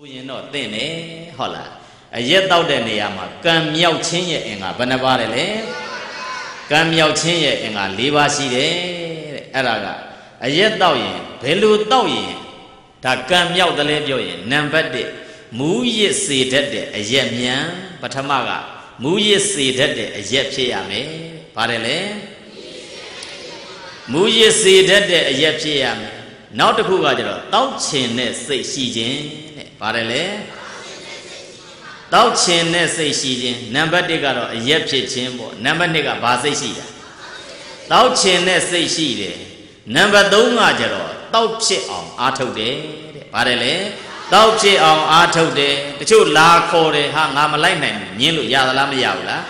ဆိုရင်တော့သင့်တယ်ဟုတ်လားအရက်တောက်တဲ့နေရာမှာကံမြောက်ခြင်းရဲ့အင်္ဂါဘယ်နှပါးလဲလဲကံမြောက်ခြင်းရဲ့အင်္ဂါ၄ပါးရှိတယ်တဲ့အဲ့ဒါကအရက်တောက်ရင်ဘယ်လိုတောက်ရင်ဒါကံမြောက်တယ်လဲပြောရင်နံပါတ်1မူးရစ်စေတတ်တဲ့အရက်မြန်ပထမကမူးရစ်စေတတ်တဲ့အရက်ဖြစ်ရမယ်ဗါတယ်လေမူးရစ်စေတတ်တဲ့အရက်ဖြစ်ရမယ်နောက်တစ်ခုကကျတော့တောက်ချင်တဲ့စိတ်ရှိခြင်း တဲ့ဗါတယ်လေတောက်ချင်တဲ့စိတ်ရှိခြင်းနံပါတ်1ကတော့အရက်ဖြစ်ခြင်းပေါ့နံပါတ်2ကဘာစိတ်ရှိတာတောက်ချင်တဲ့စိတ်ရှိတယ်နံပါတ်3ကကျတော့တောက်ဖြစ်အောင်အားထုတ်တယ်တဲ့ဗါတယ်လေတောက်ဖြစ်အောင်အားထုတ်တယ်တချို့လာခေါ်တယ်ဟာငါမလိုက်နိုင်ဘူးညင်းလို့ရသလားမရဘူးလား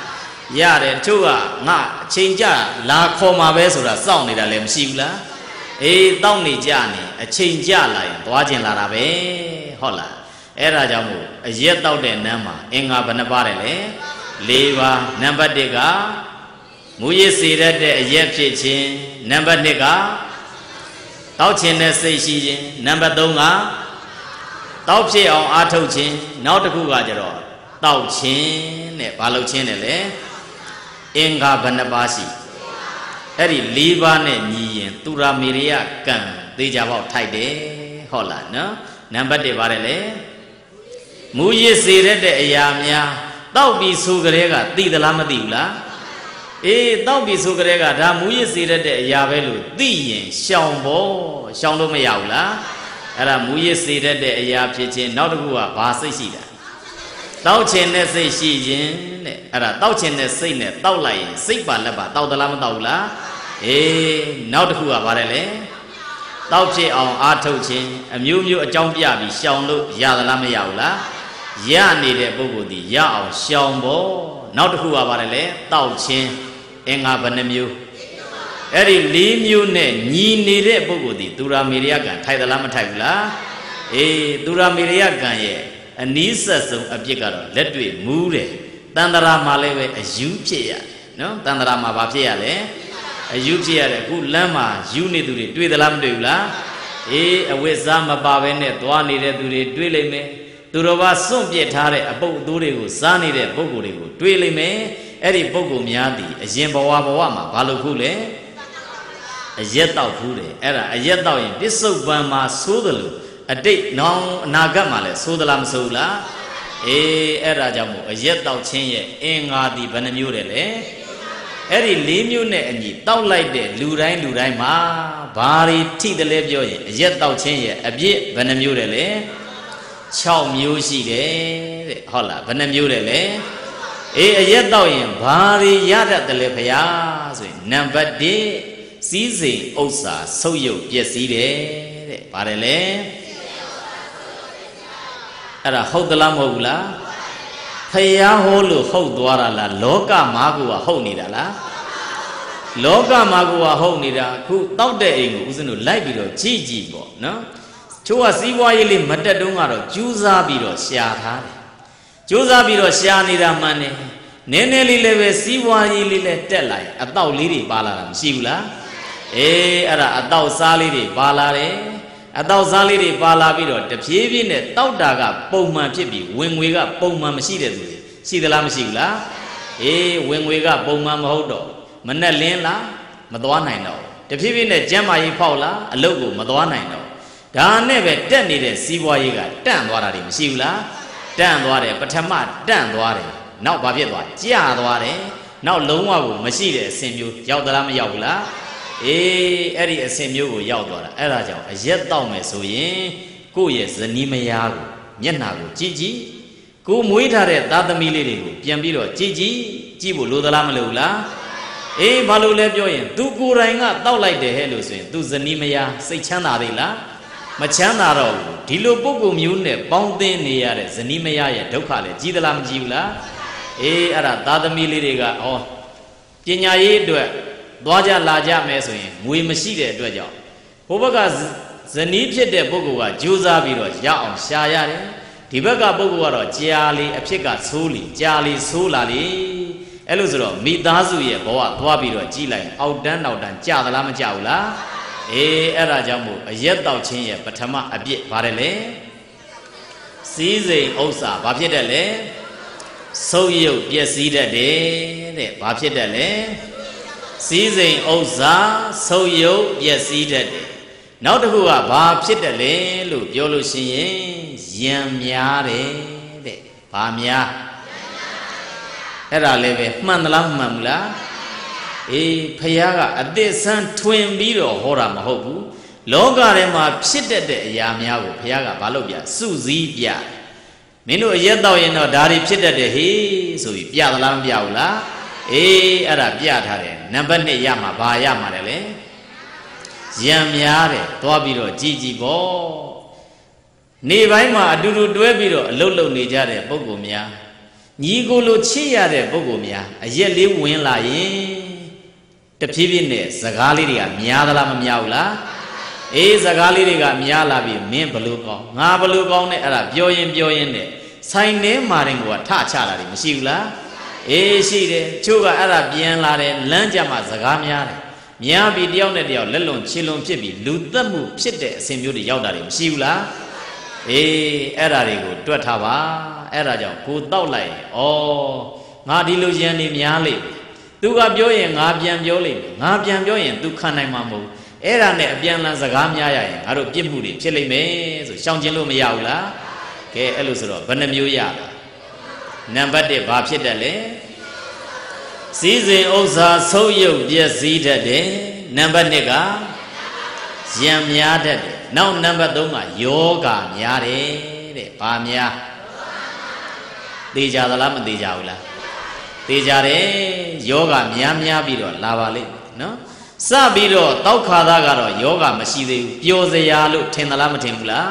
ရတယ်တချို့ကငါအချိန်ကြလာခေါ်မှာပဲဆိုတာစောင့်နေတာလည်းမရှိဘူးလားအေးတောက်နေကြနေအချိန်ကြလာရင်သွားကျင်လာတာပဲဟုတ်လား အဲ့ဒါကြောင့်မို့အရက်တောက်တဲ့နန်းမှာအင်္ဂါဘယ်နှပါးတယ်လဲ၄ပါးနံပါတ်1ကမူရစ်စေတတ်တဲ့အရက်ဖြစ်ခြင်းနံပါတ်2ကတောက်ချင်တဲ့စိတ်ရှိခြင်းနံပါတ်3ကတောက်ဖြစ်အောင်အားထုတ်ခြင်းနောက်တစ်ခုကကြတော့တောက်ခြင်းတဲ့ဘာလို့ခြင်းတယ်လဲအင်္ဂါဘယ်နှပါးရှိအဲ့ဒီ၄ပါးနဲ့ညီရင်သူရာမေရိယကံသေးကြပေါက်ထိုက်တယ်ဟုတ်လားနော်နံပါတ်1ပါတယ်လေ မူရစ်စေတဲ့အရာများတောက်ပြီးဆိုကြတဲ့ကသိသလားမသိဘူးလားအေးတောက်ပြီးဆိုကြတဲ့ကဒါမူရစ်စေတဲ့အရာပဲလို့သိရင်ရှောင်ဖို့ရှောင်လို့မရဘူးလားအဲ့ဒါမူရစ်စေတဲ့အရာဖြစ်ခြင်းနောက်တစ်ခုကဘာစိတ်ရှိတာတောက်ချင်တဲ့စိတ်ရှိခြင်းတဲ့အဲ့ဒါတောက်ချင်တဲ့စိတ်နဲ့တောက်လိုက်ရင်စိတ်ပါလက်ပါတောက်သလားမတောက်ဘူးလားအေးနောက်တစ်ခုကဘာလဲလဲတောက်ဖြစ်အောင်အားထုတ်ခြင်းအမျိုးမျိုးအကြောင်းပြပြီးရှောင်လို့ရသလားမရဘူးလား ရနေတဲ့ပုဂ္ဂိုလ်ဒီရအောင်ရှောင်ဖို့နောက်တစ်ခုကဘာလဲလဲတောက်ခြင်းအင်္ဂါဘယ်နှမျိုးအဲ့ဒီ၄မျိုးနဲ့ညီနေတဲ့ပုဂ္ဂိုလ်ဒီသူရာမေရိယကံထိုက်သလားမထိုက်ဘူးလားအေးသူရာမေရိယကံရဲ့အနီးဆက်ဆုံးအပြစ်ကတော့လက်တွေ့မူးတယ်တန်တရာမှာလည်းပဲအယူဖြစ်ရနော်တန်တရာမှာဘာဖြစ်ရလဲအယူဖြစ်ရတယ်အခုလမ်းမှာယူနေသူတွေတွေ့သလားမတွေ့ဘူးလားအေးအဝိဇ္ဇာမပါဘဲနဲ့သွားနေတဲ့သူတွေတွေ့လိမ့်မယ် သူတော်ဘာစွန့်ပစ်ထားတဲ့အပုပ်အသိုးတွေကိုစားနေတဲ့ပုဂ္ဂိုလ်တွေကိုတွေ့လိမ့်မယ်အဲ့ဒီပုဂ္ဂိုလ်များသည်အရင်ဘဝဘဝမှာဘာလို့ခုလဲအရက်တော့ဘူးတယ်အဲ့ဒါအရက်တော့ရင်ပစ္စုပန်မှာသိုးတယ်လို့အတိတ်နောင်အနာဂတ်မှာလဲသိုးသလားမသိုးဘူးလားအေးအဲ့ဒါကြောင့်မို့အရက်တော့ချင်းရဲ့အင်္ဂါသည်ဘယ်နှမျိုးတယ်လဲအဲ့ဒီ၄မျိုးနဲ့အညီတောက်လိုက်တဲ့လူတိုင်းလူတိုင်းမှာဘာတွေထိတယ်လဲပြောရင်အရက်တော့ချင်းရဲ့အပြစ်ဘယ်နှမျိုးတယ်လဲ 6မျိုးရှိတယ်တဲ့ဟုတ်လားဘယ်နှမျိုးတယ်လဲအေးအရက်တော့ရင်ဘာတွေရတတ်တယ်လဲဖရာဆိုရင်နံပါတ်1စည်းစိမ်ဥစ္စာဆုပ်ယုပ်ပျက်စီးတယ်တဲ့ပါတယ်လေအဲ့ဒါဟုတ်သလားမဟုတ်ဘူးလားဖယားဟောလို့ဟုတ်သွားတာလားလောကမာကူကဟုတ်နေတာလားလောကမာကူကဟုတ်နေတာအခုတောက်တဲ့အိမ်ကိုဦးဇင်းတို့လိုက်ပြီးတော့ကြည့်ကြည့်ပေါ့နော် ချိုးကစီးပွားရေးလေးမတက်တုံးကတော့ကြိုးစားပြီးတော့ရှာထားတယ်ကြိုးစားပြီးတော့ရှာနေတာမှန်တယ်နည်းနည်းလေးလည်းပဲစီးပွားရေးလေးလည်းတက်လာရင်အတော့လေးတွေပါလာတာမရှိဘူးလားအေးအဲ့ဒါအတော့စားလေးတွေပါလာတယ်အတော့စားလေးတွေပါလာပြီးတော့တဖြည်းဖြည်းနဲ့တောက်တာကပုံမှန်ဖြစ်ပြီးဝင်ငွေကပုံမှန်မရှိတဲ့သူတွေရှိသလားမရှိဘူးလားအေးဝင်ငွေကပုံမှန်မဟုတ်တော့မနဲ့လင်းလားမသွားနိုင်တော့တဖြည်းဖြည်းနဲ့ကျမ်းမာရေးဖောက်လားအလုတ်ကိုမသွားနိုင်တော့ ဒါနဲ့ပဲတက်နေတဲ့စီးပွားရေးကတန့်သွားတာတွေမရှိဘူးလားတန့်သွားတယ်ပထမတန့်သွားတယ်နောက်ဘာဖြစ်သွားကျသွားတယ်နောက်လုံးဝကိုမရှိတဲ့အဆင်မျိုးရောက်သလားမရောက်ဘူးလားအေးအဲ့ဒီအဆင်မျိုးကိုရောက်သွားတာအဲ့ဒါကြောင့်အရက်တော့မယ်ဆိုရင်ကိုယ့်ရဲ့ဇနီးမယားကိုမျက်နှာကိုကြည့်ကြည့်ကိုမွေးထားတဲ့သားသမီးလေးတွေကိုပြန်ပြီးတော့ကြည့်ကြည့်ကြည့်ဖို့လိုသလားမလိုဘူးလားအေးဘာလို့လဲပြောရင် तू ကိုယ်တိုင်ကတောက်လိုက်တယ်ဟဲ့လို့ဆိုရင် तू ဇနီးမယားစိတ်ချမ်းသာသေးလား မချမ်းသာတော့ဘူးဒီလိုပုံကုမျိုးနဲ့ပေါင်းသင်းနေရတဲ့ဇနီးမယားရဲ့ဒုက္ခလည်းကြီးသလားမကြီးဘူးလားအေးအဲ့ဒါသားသမီးလေးတွေကဟောပညာရေးအတွက်သွားကြလာကြမယ်ဆိုရင်ငွေမရှိတဲ့အတွက်ကြောင့်ဟိုဘက်ကဇနီးဖြစ်တဲ့ပုဂ္ဂိုလ်ကကြိုးစားပြီးတော့ရအောင်ရှာရတယ်ဒီဘက်ကပုဂ္ဂိုလ်ကတော့ကြာလေအဖြစ်ကဆိုးလေကြာလေဆိုးလာလေအဲ့လိုဆိုတော့မိသားစုရဲ့ဘဝသွားပြီးတော့ကြည်လိုက်အောက်တန်းနောက်တန်းကြာသလားမကြာဘူးလား အေးအဲ့ဒါကြောင့်မို့အရက်တောက်ချင်းရဲ့ပထမအပြစ်ဗါတယ်လေစစည်းစိမ်ဥစ္စာဘာဖြစ်တယ်လဲဆုပ်ယုပ်ပျက်စီးတတ်တယ်တဲ့ဘာဖြစ်တယ်လဲစည်းစိမ်ဥစ္စာဆုပ်ယုပ်ပျက်စီးတတ်တယ်နောက်တစ်ခုကဘာဖြစ်တယ်လဲလို့ပြောလို့ရှိရင်ယံများတယ်တဲ့ဘာများအဲ့ဒါလည်းပဲမှန်သလားမှန်ဘူးလား အေးဖះကအသစ်ဆန်းထွင်ပြီးတော့ဟောတာမဟုတ်ဘူးလောကထဲမှာဖြစ်တတ်တဲ့အရာများကိုဘုရားကဘာလို့ပြစုစည်းပြမင်းတို့အရက်တော့ရင်တော့ဒါတွေဖြစ်တတ်တယ်ဟေးဆိုပြီးပြသလားမပြဘူးလားအေးအဲ့ဒါပြထားတယ်နံပါတ်1ရမှာဘာရမှာလဲလေရံများတယ်သွားပြီးတော့ကြည်ကြည်ပေါ့နေပိုင်းမှာအတူတူတွဲပြီးတော့အလုတ်လုတ်နေကြတဲ့ပုံကိုများညီကိုလိုချစ်ရတဲ့ပုံကိုများအရက်လေးဝင်လာရင် တဖြည်းဖြည်းနဲ့စကားလေးတွေကများသလားမများဘူးလားအေးစကားလေးတွေကများလာပြီမင်းဘလို့ကောင်းငါဘလို့ကောင်းနဲ့အဲ့ဒါပြောရင်ပြောရင်နဲ့ဆိုင်ထဲမှာတင်ကထချတာတွေမရှိဘူးလားအေးရှိတယ်ချို့ကအဲ့ဒါပြန်လာတယ်လမ်းကြမှာစကားများတယ်များပြီတယောက်နဲ့တယောက်လက်လွန်ချီလွန်ဖြစ်ပြီးလူသက်မှုဖြစ်တဲ့အစဉ်မျိုးတွေရောက်တာတွေမရှိဘူးလားအေးအဲ့ဒါတွေကိုတွက်ထားပါအဲ့ဒါကြောင့်ကိုတောက်လိုက်ဩငါဒီလိုရန်နေများလိမ့် သူကပြောရင်ငါပြန်ပြောလိမ့်မယ်ငါပြန်ပြောရင် तू ခံနိုင်မှာမဟုတ်အဲ့ဒါနဲ့အပြန်လန်စကားများရရင်ငါတို့ပြစ်မှုတွေဖြစ်လိမ့်မယ်ဆိုရှောင်ကျဉ်လို့မရဘူးလားကဲအဲ့လိုဆိုတော့ဘယ်နှမျိုးရလဲနံပါတ်1ဘာဖြစ်တယ်လဲစည်းစိမ်ဥစ္စာဆုံးယုတ်ပျက်စီးတတ်တယ်နံပါတ်2ကယံများတတ်တယ်နောက်နံပါတ်3ကယောဂများတယ်တဲ့ဘာများသိကြသလားမသိကြဘူးလား သိကြတယ်ယောဂများများပြီးတော့လာပါလိမ့်မယ်နော်စပြီးတော့တောက်ခါသားကတော့ယောဂမရှိသေးဘူးပျော်စရာလို့ထင်သလားမထင်ဘူးလား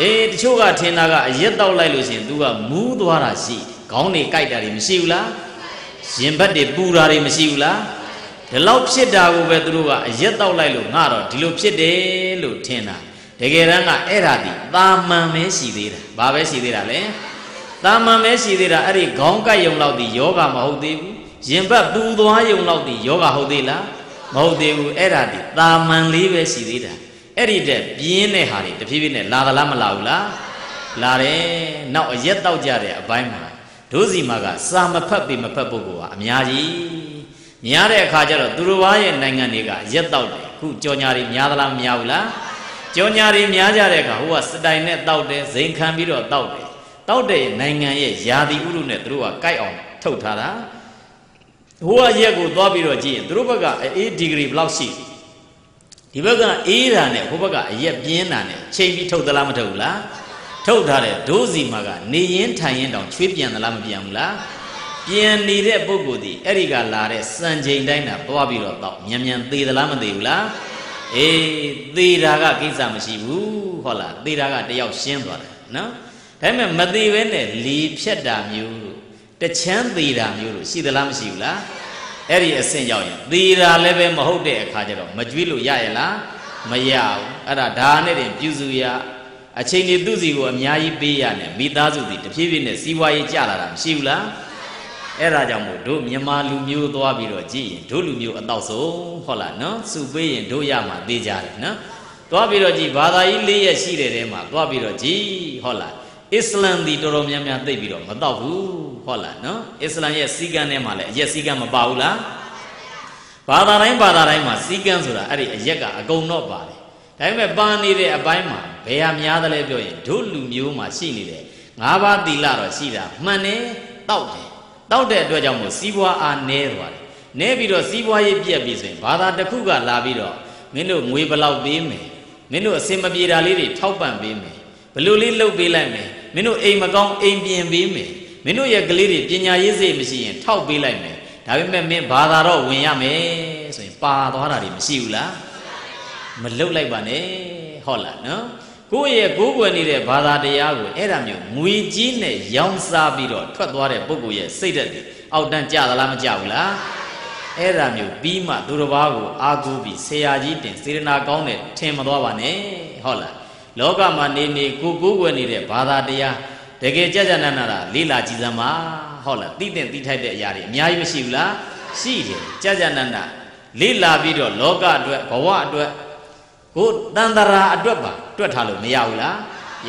အေးတချို့ကထင်တာကအရက်တောက်လိုက်လို့ရှင် तू ကမူးသွားတာရှိခေါင်းတွေကြိုက်တာတွေမရှိဘူးလားရင်ဘတ်တွေပူတာတွေမရှိဘူးလားဒီလောက်ဖြစ်တာကိုပဲသူတို့ကအရက်တောက်လိုက်လို့ငါတော့ဒီလိုဖြစ်တယ်လို့ထင်တာတကယ်တမ်းကအဲ့ဒါဒီတာမန်ပဲရှိသေးတာဘာပဲရှိသေးတာလဲ တာမန်ပဲရှိသေးတာအဲ့ဒီခေါင်းကိုက်ယုံလောက်ဒီယောဂမဟုတ်သေးဘူးရင်ဘတ်ပူသွားယုံလောက်ဒီယောဂဟုတ်သေးလားမဟုတ်သေးဘူးအဲ့ဒါဒီတာမန်လေးပဲရှိသေးတာအဲ့ဒီတဲ့ပြင်းတဲ့ဟာတွေတဖြည်းဖြည်းနဲ့လာသလားမလာဘူးလားလာတယ်နောက်အရက်တောက်ကြတဲ့အပိုင်းမှာတို့စီမှာကစာမဖတ်ပေမဖတ်ပုဂ္ဂိုလ်ဟာအများကြီးများတဲ့အခါကျတော့သူတို့ဘာရဲ့နိုင်ငံတွေကရက်တောက်တယ်ခုကြော်ညာတွေများသလားမများဘူးလားကြော်ညာတွေများကြတဲ့အခါဟိုကစတိုင်နဲ့တောက်တယ်ဇိမ်ခံပြီးတော့တောက်တယ် တောက်တဲ့နိုင်ငံရဲ့ယာတိဥရုနဲ့သူတို့ကကြိုက်အောင်ထုတ်ထားတာဟိုကရက်ကိုသွားပြီးတော့ကြည့်ရင်သူတို့ဘက်ကအေးဒီဂရီဘယ်လောက်ရှိဒီဘက်ကအေးတာနဲ့ဟိုဘက်ကအရက်ပြင်းတာနဲ့ချိန်ပြီးထုတ်သလားမထုတ်ဘူးလားထုတ်ထားတဲ့ဒိုးစီမှာကနေရင်ထိုင်ရင်တောင်ချွေးပြန်သလားမပြန်ဘူးလားပြန်နေတဲ့ပုဂ္ဂိုလ်ဒီအဲ့ဒီကလာတဲ့စံချိန်တိုင်းတာသွားပြီးတော့တော့မြန်မြန်သေးသလားမသေးဘူးလားအေးသေးတာကကိစ္စမရှိဘူးဟုတ်လားသေးတာကတယောက်ရှင်းသွားတယ်နော် ဒါပေမဲ့မသေးဘဲနဲ့လီဖြတ်တာမျိုးလို့တချမ်းသေးတာမျိုးလို့ရှိသလားမရှိဘူးလားအဲ့ဒီအဆင့်ရောက်ရင်သေးတာလည်းပဲမဟုတ်တဲ့အခါကျတော့မကြွေးလို့ရရဲ့လားမရဘူးအဲ့ဒါဒါနဲ့တင်ပြုစုရအချိန်ဒီသူ့စီကိုအများကြီးပေးရနဲ့မိသားစုစီတဖြည်းဖြည်းနဲ့စီးပွားရေးကျလာတာမရှိဘူးလားအဲ့ဒါကြောင့်မို့တို့မြန်မာလူမျိုးသွားပြီးတော့ကြည့်ရင်တို့လူမျိုးအတော့ဆုံးဟုတ်လားနော်စုပေးရင်တို့ရမှာသေးကြတယ်နော်သွားပြီးတော့ကြည့်ဘာသာကြီး၄ရက်ရှိတဲ့တဲမှာသွားပြီးတော့ကြည့်ဟုတ်လား အစ္စလမ်ဒီတော်တော်များများသိပြီးတော့မတော့ဘူးဟုတ်လားနော်အစ္စလမ်ရဲ့စီကံထဲမှာလည်းအရက်စီကံမပါဘူးလားဘာသာတိုင်းဘာသာတိုင်းမှာစီကံဆိုတာအဲ့ဒီအရက်ကအကုန်တော့ပါတယ်ဒါပေမဲ့ပါနေတဲ့အပိုင်းမှာဘယ်ဟာများတယ်လဲပြောရင်တို့လူမျိုးမှာရှိနေတယ်ငါးပါးသီလတော့ရှိတာမှန်တယ်တောက်တယ်တောက်တဲ့အတွက်ကြောင့်မို့စီးပွားအားနည်းသွားတယ်နည်းပြီးတော့စီးပွားရေးပြက်ပြီးဆိုရင်ဘာသာတစ်ခုကလာပြီးတော့မင်းတို့ငွေဘလောက်ပေးမယ်မင်းတို့အစင်မပြေတာလေးတွေထောက်ပံ့ပေးမယ်ဘလို့လေးလှုပ်ပေးလိုက်မယ် မင်းတို့အိမ်မကောင်းအိမ်ပြင်ပေးမယ်မင်းတို့ရဲ့ကလေးတွေပညာရေးစိတ်မရှိရင်ထောက်ပေးလိုက်မယ်ဒါပေမဲ့မင်းဘာသာတော့ဝင်ရမယ်ဆိုရင်ပါသွားတာတွေမရှိဘူးလားမလှုပ်လိုက်ပါနဲ့ဟုတ်လားနော်ကိုယ့်ရဲ့ကိုးကွယ်နေတဲ့ဘာသာတရားကိုအဲ့ဒါမျိုးငွေကြီးနဲ့ရောင်းစားပြီးတော့ထွက်သွားတဲ့ပုဂ္ဂိုလ်ရဲ့စိတ်ဓာတ်တွေအောက်တန်းကြသလားမကြဘူးလားအဲ့ဒါမျိုးပြီးမှသူတစ်ပါးကိုအာကိုးပြီးဆရာကြီးတင်စေရနာကောင်းတဲ့ထင်မသွားပါနဲ့ဟုတ်လား လောကမှာနေနေကိုကိုးကွယ်နေတဲ့ဘာသာတရားတကယ်ကြကြနနာတာလေးလာကြည်စမ်းပါဟုတ်လားသိတဲ့သိထိုက်တဲ့အရာတွေအများကြီးမရှိဘူးလားရှိတယ်ကြကြနနာလေးလာပြီးတော့လောကအတွက်ဘဝအတွက်ကိုတန်တရာအတွက်ပါတွက်ထားလို့မရဘူးလား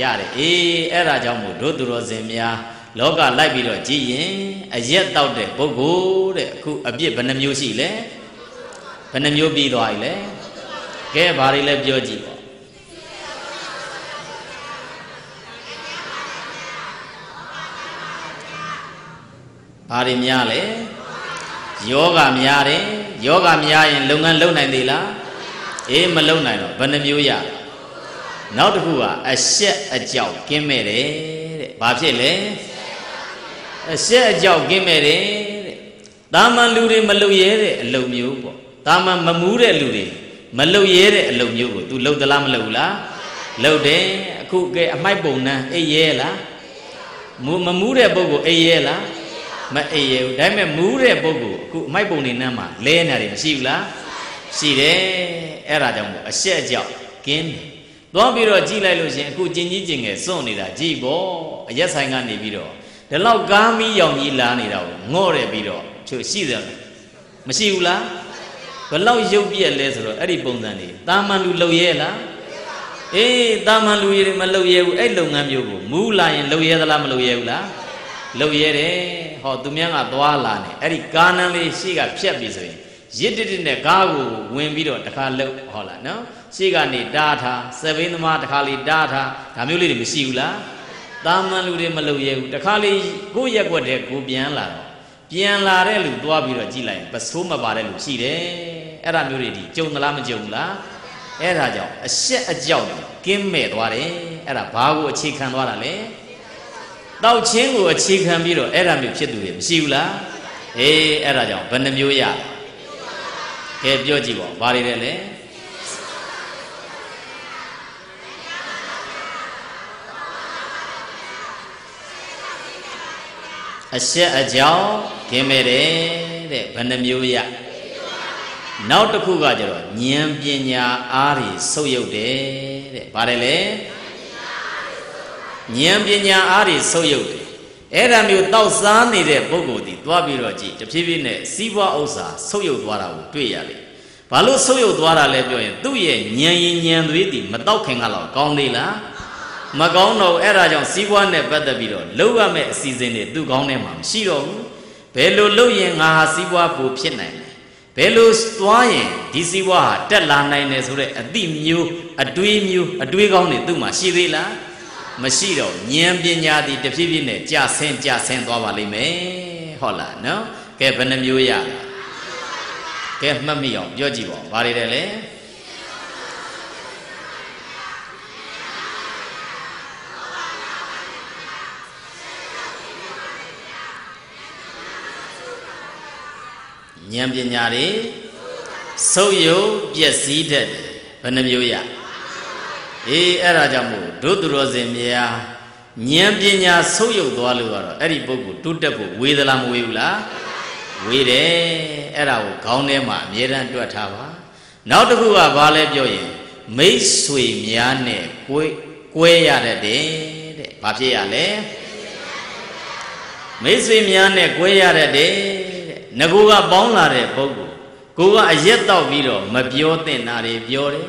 ရတယ်အေးအဲ့ဒါကြောင့်မို့တို့သူတော်စင်များလောကလိုက်ပြီးတော့ကြည်ရင်အရက်တောက်တဲ့ပုဂ္ဂိုလ်တဲ့အခုအပြစ်ဘယ်နှမျိုးရှိလဲဘယ်နှမျိုးပြီးသွားပြီလဲကဲဘာတွေလဲပြောကြည့်ပေါ့ ဘာတွေများလဲယောဂများတယ်ယောဂများရင်လုပ်ငန်းလုပ်နိုင်သေးလားအေးမလုပ်နိုင်တော့ဘယ်နှမျိုးရနောက်တစ်ခုကအရှက်အကြောက်ကင်းမဲ့တယ်တဲ့ဘာဖြစ်လဲအရှက်အကြောက်ကင်းမဲ့တယ်တဲ့တာမန်လူတွေမလုပ်ရဲတဲ့အလုပ်မျိုးပေါ့တာမန်မမူးတဲ့လူတွေမလုပ်ရဲတဲ့အလုပ်မျိုးကို तू လုပ်သလားမလုပ်ဘူးလားလုပ်တယ်အခုကဲအမိုက်ပုံနှန်းအိပ်ရဲလားမမူးတဲ့ပုဂ္ဂိုလ်အိပ်ရဲလား မအိပ်ရဘူးဒါပေမဲ့မူးတဲ့ပုဂ္ဂိုလ်အခုအမိုက်ပုံနေနှမ်းမှာလဲနေတယ်မရှိဘူးလားရှိတယ်အဲ့ဒါကြောင့်မို့အရှက်အကြောက်ကင်းတယ်သွားပြီးတော့ကြည့်လိုက်လို့ရှင်အခုကျင်ကြီးကျင်ငယ်စွန့်နေတာကြည်ပေါ့အရက်ဆိုင်ကနေပြီးတော့ဒီလောက်ကားမီးရောင်ကြီးလာနေတာကိုငော့ရပြီးတော့ချို့ရှိတယ်မရှိဘူးလားဘလောက်ရုပ်ပြက်လဲဆိုတော့အဲ့ဒီပုံစံတွေတာမန်လူလုံရဲလားအေးတာမန်လူတွေမလုံရဲဘူးအဲ့လုပ်ငန်းမျိုးကိုမူးလာရင်လုံရဲသလားမလုံရဲဘူးလားလုံရဲတယ် ဟောသူများကသွားလာနေအဲ့ဒီကားနန်းလေးရှေ့ကဖြတ်ပြီဆိုရင်ရစ်တစ်တစ်နဲ့ကားကိုဝင်ပြီးတော့တခါလှုပ်ဟောလားနော်ရှေ့ကနေတားထားစပိန်သမားတခါလေးတားထားဒါမျိုးလေးတွေမရှိဘူးလားတာမန်လူတွေမလုပ်ရဲဘူးတခါလေးကိုယ့်ရက်ွက်တဲ့ကိုပြန်လာတော့ပြန်လာတဲ့လူသွားပြီးတော့ကြည့်လိုက်ပစိုးမပါတဲ့လူရှိတယ်အဲ့ဒါမျိုးတွေဒီကြုံသလားမကြုံဘူးလားအဲ့ဒါကြောင့်အရှက်အကြောက်ကင်းမဲ့သွားတယ်အဲ့ဒါဘာကိုအခြေခံသွားတာလဲ တောက်ချင်းကိုအခြေခံပြီးတော့အဲ့ဒါမျိုးဖြစ်သူတွေမရှိဘူးလားအေးအဲ့ဒါကြောင့်ဘယ်နှမျိုးရကဲပြောကြည့်ပါဘာတွေလဲလဲအရှက်အကြောင်းခင်းမဲ့တယ်တဲ့ဘယ်နှမျိုးရနောက်တစ်ခုကကျတော့ဉာဏ်ပညာအားတွေဆုပ်ယုပ်တယ်တဲ့ဘာတယ်လဲ ဉာဏ်ပညာအားတွေဆုပ်ယုပ်တယ်အဲ့ဒါမျိုးတောက်စားနေတဲ့ပုဂ္ဂိုလ်ဒီသွားပြီးတော့ကြည့်တဖြည်းဖြည်းနဲ့စီးပွားဥစ္စာဆုပ်ယုပ်သွားတာကိုတွေ့ရတယ်ဘာလို့ဆုပ်ယုပ်သွားတာလဲပြောရင်သူ့ရဲ့ဉာဏ်ရင်ဉာဏ်သွေးတည်မတောက်ခင်ကတော့ကောင်းသေးလားမကောင်းတော့အဲ့ဒါကြောင့်စီးပွားနဲ့ပတ်သက်ပြီးတော့လှုပ်ရမယ့်အစီအစဉ်တွေသူ့ကောင်းထဲမှာမရှိတော့ဘူးဘယ်လိုလှုပ်ရင်ငါဟာစီးပွားပိုဖြစ်နိုင်လဲဘယ်လိုသွားရင်ဒီစီးပွားဟာတက်လာနိုင်တယ်ဆိုတဲ့အသည့်မျိုးအတွေးမျိုးအတွေးကောင်းတွေသူ့မှာရှိသေးလား မရှိတော့ဉာဏ်ပညာဒီတဖြည်းဖြည်းနဲ့ကြာဆင်းကြာဆင်းသွားပါလိမ့်မယ်ဟုတ်လားနော်ကဲဘယ်နှမျိုးရကဲမှတ်မိအောင်ပြောကြည့်ပါဘာတွေလဲလဲဉာဏ်ပညာတွေဆုပ်ယုပ်ပျက်စီးတတ်တယ်ဘယ်နှမျိုးရ အေးအဲ့ဒါကြောင့်မို့ဒုသူတော်စင်များဉာဏ်ပညာဆုပ်ယုပ်သွားလို့ကတော့အဲ့ဒီပုဂ္ဂိုလ်တုတက်ဖို့ဝေးသလားမဝေးဘူးလားဝေးတယ်အဲ့ဒါကိုခေါင်းထဲမှာအမြဲတမ်းတွက်ထားပါနောက်တစ်ခုကဘာလဲပြောရင်မိတ်ဆွေများနဲ့ကိုယ်ကွဲရတတ်တယ်တဲ့ဘာဖြစ်ရလဲမိတ်ဆွေများနဲ့ကွဲရတတ်တယ်ငကိုကပေါင်းလာတဲ့ပုဂ္ဂိုလ်ကိုကအရက်တော့ပြီးတော့မပြောသင့်တာတွေပြောတယ်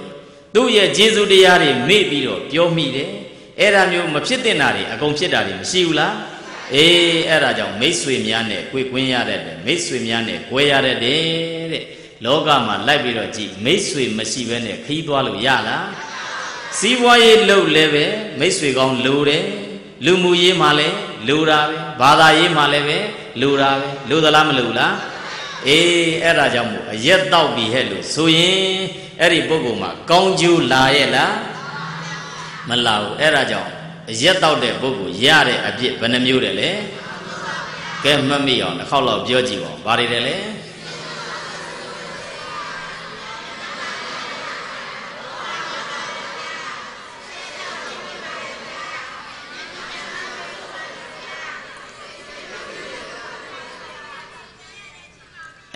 သူ့ရဲ့ကျေးဇူးတရားတွေမေ့ပြီးတော့ပြောမိတယ်အဲ့ဒါမျိုးမဖြစ်သင့်တာတွေအကုန်ဖြစ်တာတွေမရှိဘူးလားအေးအဲ့ဒါကြောင့်မိတ်ဆွေများနဲ့ကိုယ်ကွင်းရတဲ့မိတ်ဆွေများနဲ့꿰ရတဲ့တဲ့လောကမှာလိုက်ပြီးတော့ကြည်မိတ်ဆွေမရှိဘဲနဲ့ခီးသွားလို့ရလားစီးပွားရေးလုပ်လည်းပဲမိတ်ဆွေကောင်းလိုတယ်လူမှုရေးမှာလည်းလိုတာပဲဘာသာရေးမှာလည်းပဲလိုတာပဲလိုသလားမလိုလား အေးအဲ့ဒါကြောင့်မို့အရက်တောက်ပြီဟဲ့လို့ဆိုရင်အဲ့ဒီပုဂ္ဂိုလ်မှာကောင်းကျိုးလာရဲ့လားမလာဘူးအဲ့ဒါကြောင့်အရက်တောက်တဲ့ပုဂ္ဂိုလ်ရတဲ့အပြစ်ဘယ်နှမျိုးတယ်လဲကဲမှတ်မိအောင်တစ်ခေါက်လောက်ပြောကြည့်ပါဦးဘာတွေတယ်လဲ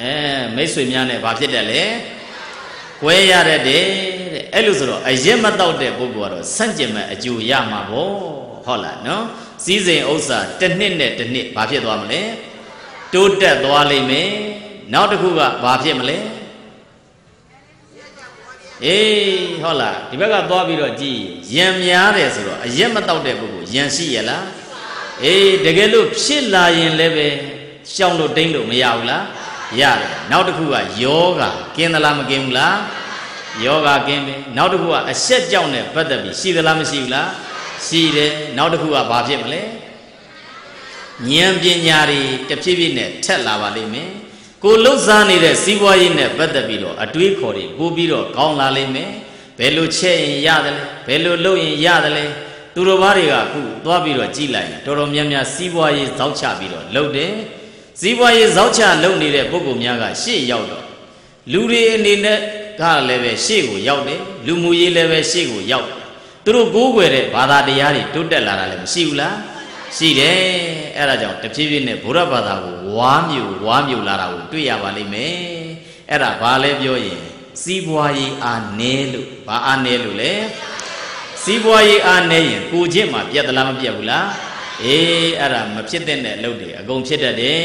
အဲ မိတ်ဆွေများနဲ့ဘာဖြစ်တယ်လဲကွဲရတဲ့တဲ့အဲ့လိုဆိုတော့အရက်မတော့တဲ့ပုဂ္ဂိုလ်ကတော့စန့်ကျင်မဲ့အကျိုးရမှာပေါ့ဟုတ်လားနော်စည်းစိမ်ဥစ္စာတစ်နှစ်နဲ့တစ်နှစ်ဘာဖြစ်သွားမလဲတိုးတက်သွားလိမ့်မယ်နောက်တစ်ခုကဘာဖြစ်မလဲအေးဟုတ်လားဒီဘက်ကသွားပြီးတော့ကြည်ယံများတယ်ဆိုတော့အရက်မတောက်တဲ့ပုဂ္ဂိုလ်ယံရှိရလားအေးတကယ်လို့ဖြစ်လာရင်လည်းပဲရှောင်လို့တိမ့်လို့မရဘူးလား ရတယ်နောက်တစ်ခုကယောဂကင်းသလားမကင်းဘူးလားယောဂကင်းပြီနောက်တစ်ခုကအဆက်ကြောင့်နဲ့ပတ်သက်ပြီးရှိသလားမရှိဘူးလားရှိတယ်နောက်တစ်ခုကဘာဖြစ်မလဲဉာဏ်ပညာတွေတဖြည်းဖြည်းနဲ့ထက်လာပါလိမ့်မယ်ကိုလှုပ်ရှားနေတဲ့စီးပွားရေးနဲ့ပတ်သက်ပြီးတော့အတွေးခေါ်တွေပို့ပြီးတော့ကောင်းလာလိမ့်မယ်ဘယ်လိုချက်ရင်ရတယ်လဲဘယ်လိုလုပ်ရင်ရတယ်လဲသူတို့ဘာတွေကအခုသွားပြီးတော့ကြည်လိုက်တော်တော်များများစီးပွားရေးဇောက်ချပြီးတော့လုပ်တယ် စီးပွားရေးဇောက်ချလုပ်နေတဲ့ပုဂ္ဂိုလ်များကရှေ့ရောက်တော့လူတွေအနေနဲ့ကလည်းပဲရှေ့ကိုရောက်တယ်လူမှုရေးလည်းပဲရှေ့ကိုရောက်သူတို့ကိုးကွယ်တဲ့ဘာသာတရားတွေတိုးတက်လာတာလည်းမရှိဘူးလားရှိတယ်အဲ့ဒါကြောင့်တဖြည်းဖြည်းနဲ့ဘုရားဘာသာကိုဝါမျိုးဝါမျိုးလာတာကိုတွေ့ရပါလိမ့်မယ်အဲ့ဒါဘာလဲပြောရင်စီးပွားရေးအားနည်းလို့ဘာအားနည်းလို့လဲစီးပွားရေးအားနည်းရင်ကိုချင်းမှာပြက်သလားမပြက်ဘူးလား အေးအဲ့ဒါမဖြစ်တဲ့အလုပ်တွေအကုန်ဖြစ်တတ်တယ်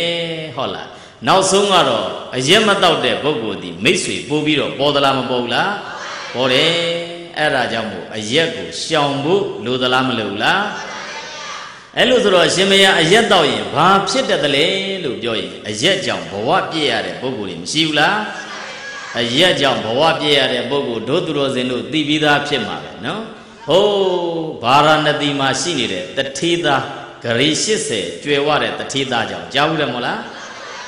ဟုတ်လားနောက်ဆုံးကတော့အရက်မတော့တဲ့ပုဂ္ဂိုလ်ဒီမိတ်ဆွေပို့ပြီးတော့ပေါ်သလားမပေါ်ဘူးလားပေါ်တယ်အဲ့ဒါကြောင့်မို့အရက်ကိုရှောင်ဖို့လိုသလားမလိုဘူးလားအဲ့လိုဆိုတော့ရှင်မယားအရက်တော့ရင်ဘာဖြစ်တတ်တယ်လဲလို့ပြောရင်အရက်ကြောင့်ဘဝပြည့်ရတဲ့ပုဂ္ဂိုလ်တွေမရှိဘူးလားအရက်ကြောင့်ဘဝပြည့်ရတဲ့ပုဂ္ဂိုလ်ဒုသူတော်စင်တို့သိပြီးသားဖြစ်မှာပဲနော်ဟိုးဗာရာဏသီမှာရှိနေတဲ့တထေးသား ဂရီ80ကျွယ်ဝတဲ့တထေးသားကြောင့်ကြားဘူးတယ်မို့လား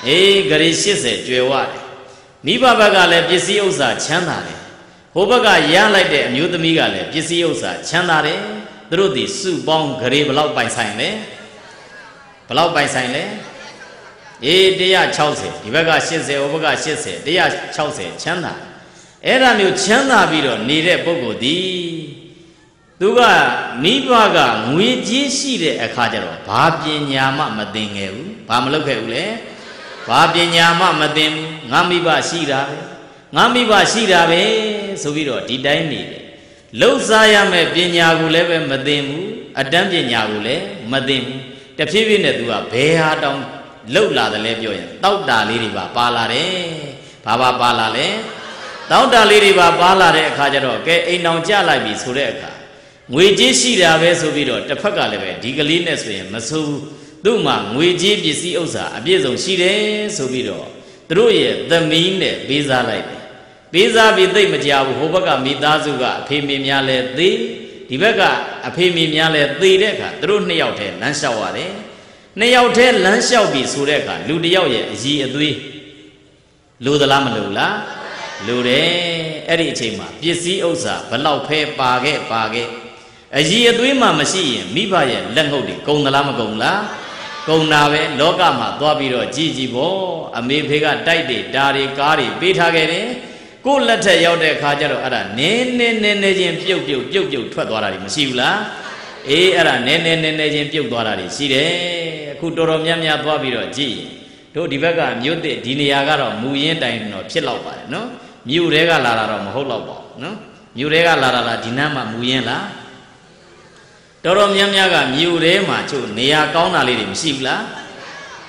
အေးဂရီ80ကျွယ်ဝတယ်မိဘဘက်ကလည်းပစ္စည်းဥစ္စာချမ်းသာတယ်ဟိုဘက်ကရလိုက်တဲ့အမျိုးသမီးကလည်းပစ္စည်းဥစ္စာချမ်းသာတယ်သူတို့ဒီစုပေါင်းဂရေဘလောက်ပိုင်ဆိုင်လဲဘလောက်ပိုင်ဆိုင်လဲအေး160ဒီဘက်က80ဟိုဘက်က80 160ချမ်းသာအဲ့ဒါမျိုးချမ်းသာပြီးတော့နေတဲ့ပုဂ္ဂိုလ်ဒီ သူကမိဘကငွေကြီးရှိတဲ့အခါကျတော့ဘာပညာမှမသင်ခဲ့ဘူးဘာမလုပ်ခဲ့ဘူးလဲဘာပညာမှမသင်ဘူးငါမိဘရှိတာပဲငါမိဘရှိတာပဲဆိုပြီးတော့ဒီတိုင်းနေတယ်လှုပ်ရှားရမယ့်ပညာကိုလည်းပဲမသိဘူးအတန်းပညာကိုလည်းမသိဘူးတဖြည်းဖြည်းနဲ့ तू ကဘယ်ဟာတောင်လှုပ်လာတယ်လဲပြောရင်တောက်တာလေးတွေပါပါလာတယ်ဘာပါပါလာလဲတောက်တာလေးတွေပါပါလာတဲ့အခါကျတော့ကဲအိမ်တောင်ကြလိုက်ပြီဆိုတဲ့အခါ ငွေကြေးရှိတာပဲဆိုပြီးတော့တစ်ဖက်ကလည်းပဲဒီကလေးနဲ့ဆိုရင်မဆိုးသူ့မှာငွေကြေးပစ္စည်းဥစ္စာအပြည့်စုံရှိတယ်ဆိုပြီးတော့သူတို့ရဲ့သမီးနဲ့ပေးစားလိုက်တယ်ပေးစားပြီးသိမကြဘူးဟိုဘက်ကမိသားစုကအဖေမေများလဲသေးဒီဘက်ကအဖေမေများလဲသေတဲ့အခါသူတို့နှစ်ယောက်တည်းလမ်းလျှောက်ရတယ်နှစ်ယောက်တည်းလမ်းလျှောက်ပြီးဆိုတဲ့အခါလူတစ်ယောက်ရဲ့အည်အသွေးလိုသလားမလိုလားလိုတယ်အဲ့ဒီအချိန်မှာပစ္စည်းဥစ္စာဘလောက်ဖဲပါခဲ့ပါခဲ့ အည်အသွေးမှမရှိရင်မိဘရဲ့လက်ငုပ်တွေကုံသလားမကုံလားကုံတာပဲလောကမှာသွားပြီးတော့ကြည်ကြည်ပေါ့အမေဖေကတိုက်တွေဓာတွေကားတွေပေးထားခဲ့တယ်ကိုယ်လက်ထက်ရောက်တဲ့အခါကျတော့အဲ့ဒါနင်းနင်းနင်းနေချင်းပြုတ်ပြုတ်ပြုတ်ပြုတ်ထွက်သွားတာတွေမရှိဘူးလားအေးအဲ့ဒါနင်းနင်းနင်းနေချင်းပြုတ်သွားတာတွေရှိတယ်အခုတော်တော်များများသွားပြီးတော့ကြည့်တို့ဒီဘက်ကမြို့တစ်ဒီနေရာကတော့မူရင်းတိုင်တော့ဖြစ်လောက်ပါတယ်နော်မြို့တဲကလာတာတော့မဟုတ်တော့ပါဘူးနော်မြို့တဲကလာတာလားဒီနားမှာမူရင်းလား တော်တော်များများကမြို့တဲမှာချို့နေရာကောင်းတာလေးတွေမရှိဘူးလား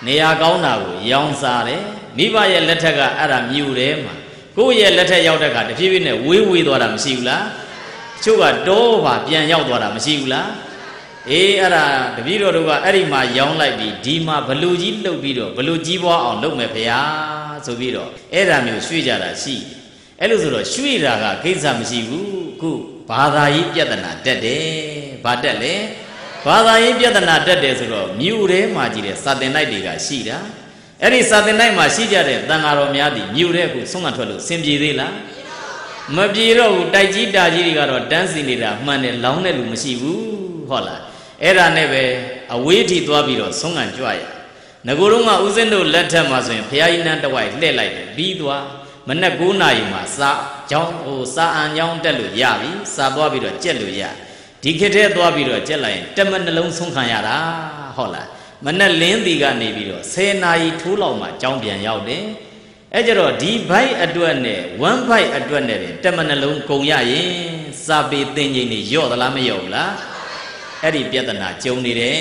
နေရာကောင်းတာကိုရောင်းစားတယ်မိဘရဲ့လက်ထက်ကအဲ့ဒါမြို့တဲမှာကိုယ့်ရဲ့လက်ထက်ရောက်တဲ့အခါတဖြည်းဖြည်းနဲ့ဝေးဝေးသွားတာမရှိဘူးလားတချို့ကတောပါပြန်ရောက်သွားတာမရှိဘူးလားအေးအဲ့ဒါတပည့်တော်တို့ကအဲ့ဒီမှာရောင်းလိုက်ပြီးဒီမှာဘလူကြီးလှုပ်ပြီးတော့ဘလူကြီးပွားအောင်လုပ်မယ်ဖရာဆိုပြီးတော့အဲ့ဒါမျိုးရွှေ့ကြတာရှိအဲ့လိုဆိုတော့ရွှေ့တာကကိစ္စမရှိဘူးခုဘာသာရေးပြဿနာတက်တယ် ဘာတက်လဲဘာသာရေးပြဿနာတက်တယ်ဆိုတော့မြို့ထဲမှာကြီးတဲ့စာတင်လိုက်တွေကရှိတာအဲ့ဒီစာသင်တိုင်းမှာရှိကြတဲ့တန်ဃာတော်များသည်မြို့တဲ့ခုဆုံးမထွက်လို့စင်ပြေသေးလားမပြေတော့ဘူးတိုက်ကြီးတာကြီးတွေကတော့တန်းစီနေတာမှန်တယ်လောင်းတဲ့လူမရှိဘူးဟုတ်လားအဲ့ဒါနဲ့ပဲအဝေးထိသွားပြီးတော့ဆုံးခံကြွရငကိုယ်တော့ကဦးစင်းတို့လက်ထက်မှာဆိုရင်ဘုရားကြီးနန်းတဝိုက်လှည့်လိုက်တယ်ပြီးသွားမနက်9နာရီမှာစာကြောင်းဟိုစာအံကြောင်းတက်လို့ရပြီစာသွားပြီးတော့ကြက်လို့ရ ဒီခေတ်ထဲသွားပြီးတော့ကြက်လိုက်ရင်တမနှလုံးဆုံးခံရတာဟုတ်လားမနဲ့လင်းတီကနေပြီးတော့10နာရီထိုးလောက်မှကြောင်းပြန်ရောက်တယ်အဲကြတော့ဒီဘိုက်အတွက်နဲ့ဝမ်ဘိုက်အတွက်နဲ့တမနှလုံးကုံရရင်စာပေသင်ခြင်းတွေညော့သလားမညော့ဘူးလားအဲ့ဒီပြဿနာကြုံနေတယ်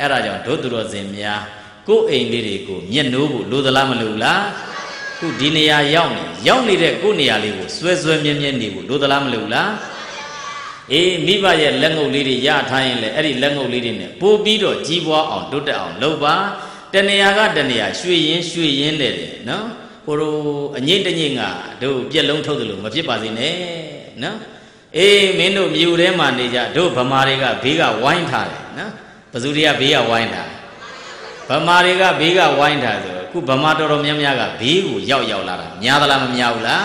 အဲ့ဒါကြောင့်ဒုသူတော်စင်များကိုယ်အိမ်လေးတွေကိုမျက်နှိုးဖို့လိုသလားမလိုဘူးလားခုဒီနေရာရောက်နေရောက်နေတဲ့ကိုယ်နေရာလေးကိုစွဲစွဲမြဲမြဲနေဖို့လိုသလားမလိုလား အေးမိဘရဲ့လက်ငုပ်လေးတွေရထားရင်လေအဲ့ဒီလက်ငုပ်လေးတွေနဲ့ပို့ပြီးတော့ကြီးပွားအောင်တိုးတက်အောင်လုပ်ပါတနေရာကတနေရာရွှေရင်ရွှေရင်တဲ့နော်ဟိုလိုအငိမ့်တငိမ့်ကတို့ပြက်လုံးထုတ်တယ်လို့မဖြစ်ပါစေနဲ့နော်အေးမင်းတို့မြူထဲမှာနေကြတို့ဗမာတွေကဘေးကဝိုင်းထားတယ်နော်ဘသူတွေကဘေးကဝိုင်းထားဗမာတွေကဘေးကဝိုင်းထားဆိုခုဗမာတော်တော်များများကဘေးကိုရောက်ရောက်လာတာများသလားမများဘူးလား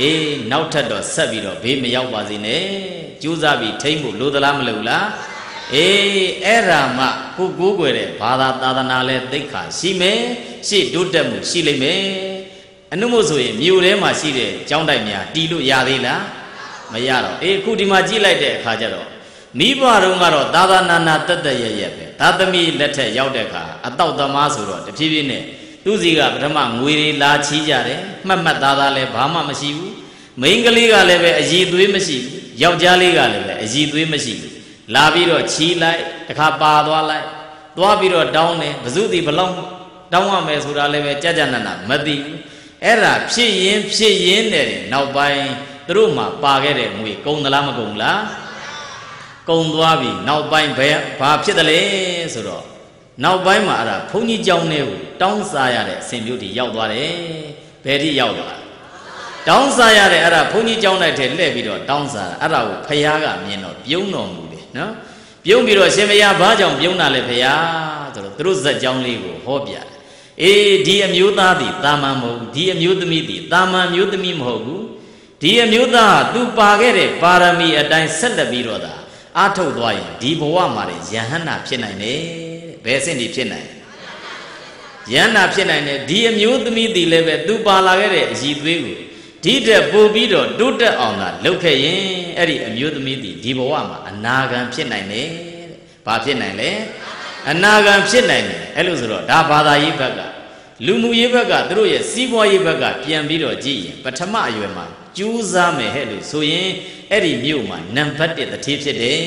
အေးနောက်ထပ်တော့ဆက်ပြီးတော့ဘေးမရောက်ပါစေနဲ့ ကြိုးစားပြီးထိမ့်ဖို့လိုသလားမလိုလားအေးအဲ့ဒါမှကိုကိုးကွယ်တဲ့ဘာသာသာသနာလဲသိက္ခာရှိမယ်ရှေ့တိုးတက်မှုရှိလိမ့်မယ်အနုမို့ဆိုရင်မြို့ထဲမှာရှိတဲ့ကျောင်းတိုက်များတီးလို့ရသေးလားမရတော့အေးခုဒီမှာကြည့်လိုက်တဲ့အခါကျတော့မိဘတော်ကတော့သာသနာနာတက်တက်ရရပဲသာသမီလက်ထက်ရောက်တဲ့အခါအတောက်သမားဆိုတော့တဖြည်းဖြည်းနဲ့သူစီကပထမငွေတွေလာချီးကြတယ်မှတ်မှတ်သားသားလည်းဘာမှမရှိဘူး မိန်းကလေးကလည်းပဲအည်သွေးမရှိဘူးယောက်ျားလေးကလည်းပဲအည်သွေးမရှိဘူးလာပြီးတော့ချီးလိုက်တခါပါသွားလိုက်သွားပြီးတော့တောင်းတယ်ဘဇုတိဘလောက်တောင်းရမယ်ဆိုတာလည်းပဲကြကြနနမသိဘူးအဲ့ဒါဖြစ်ရင်ဖြစ်ရင်တဲ့နောက်ပိုင်းသူတို့မှပါခဲ့တဲ့ငွေကုန်သလားမကုန်လားကုန်သွားပြီနောက်ပိုင်းဘယ်ဘာဖြစ်တယ်လဲဆိုတော့နောက်ပိုင်းမှာအဲ့ဒါဘုန်းကြီးကျောင်းထဲကိုတောင်းစားရတဲ့အစဉ်မျိုးတွေရောက်သွားတယ်ဘယ်ထိရောက်သွား တောင်းစားရတဲ့အဲ့ဒါဘုန်းကြီးကျောင်းလိုက်ထဲလှည့်ပြီးတော့တောင်းစားအဲ့ဒါကိုဖယားကမြင်တော့ပြုံးတော်မူတယ်နော်ပြုံးပြီးတော့ရှင်ဘုရားဘာကြောင့်ပြုံးတာလဲဘုရားဆိုတော့သူတို့ဇက်ကျောင်းလေးကိုဟောပြတယ်အေးဒီအမျိုးသားသည်တာမန်မဟုတ်ဘူးဒီအမျိုးသမီးသည်တာမန်မျိုးသမီးမဟုတ်ဘူးဒီအမျိုးသားဟာသူပါခဲ့တဲ့ပါရမီအတိုင်းဆက်လက်ပြီးတော့သာအာထုတ်သွားရင်ဒီဘဝမှာယဟန္တာဖြစ်နိုင်တယ်ဘယ်အဆင့်ဒီဖြစ်နိုင်ယန္တာဖြစ်နိုင်တယ်ဒီအမျိုးသမီးသည်လည်းပဲသူပါလာခဲ့တဲ့အည်သွေးကို ဒီတက်ပို့ပြီးတော့တိုးတက်အောင်သာလုပ်ခဲ့ရင်အဲ့ဒီအမျိုးသမီးသည်ဒီဘဝမှာအနာဂံဖြစ်နိုင်တယ်တဲ့ဘာဖြစ်နိုင်လဲအနာဂံဖြစ်နိုင်တယ်အဲ့လိုဆိုတော့ဒါဘာသာရေးဘက်ကလူမှုရေးဘက်ကသူတို့ရဲ့စီးပွားရေးဘက်ကပြန်ပြီးတော့ကြည့်ရင်ပထမအရွယ်မှာကျူးစားမယ်ဟဲ့လို့ဆိုရင်အဲ့ဒီမြို့မှာနံပါတ်1တတိဖြစ်တယ်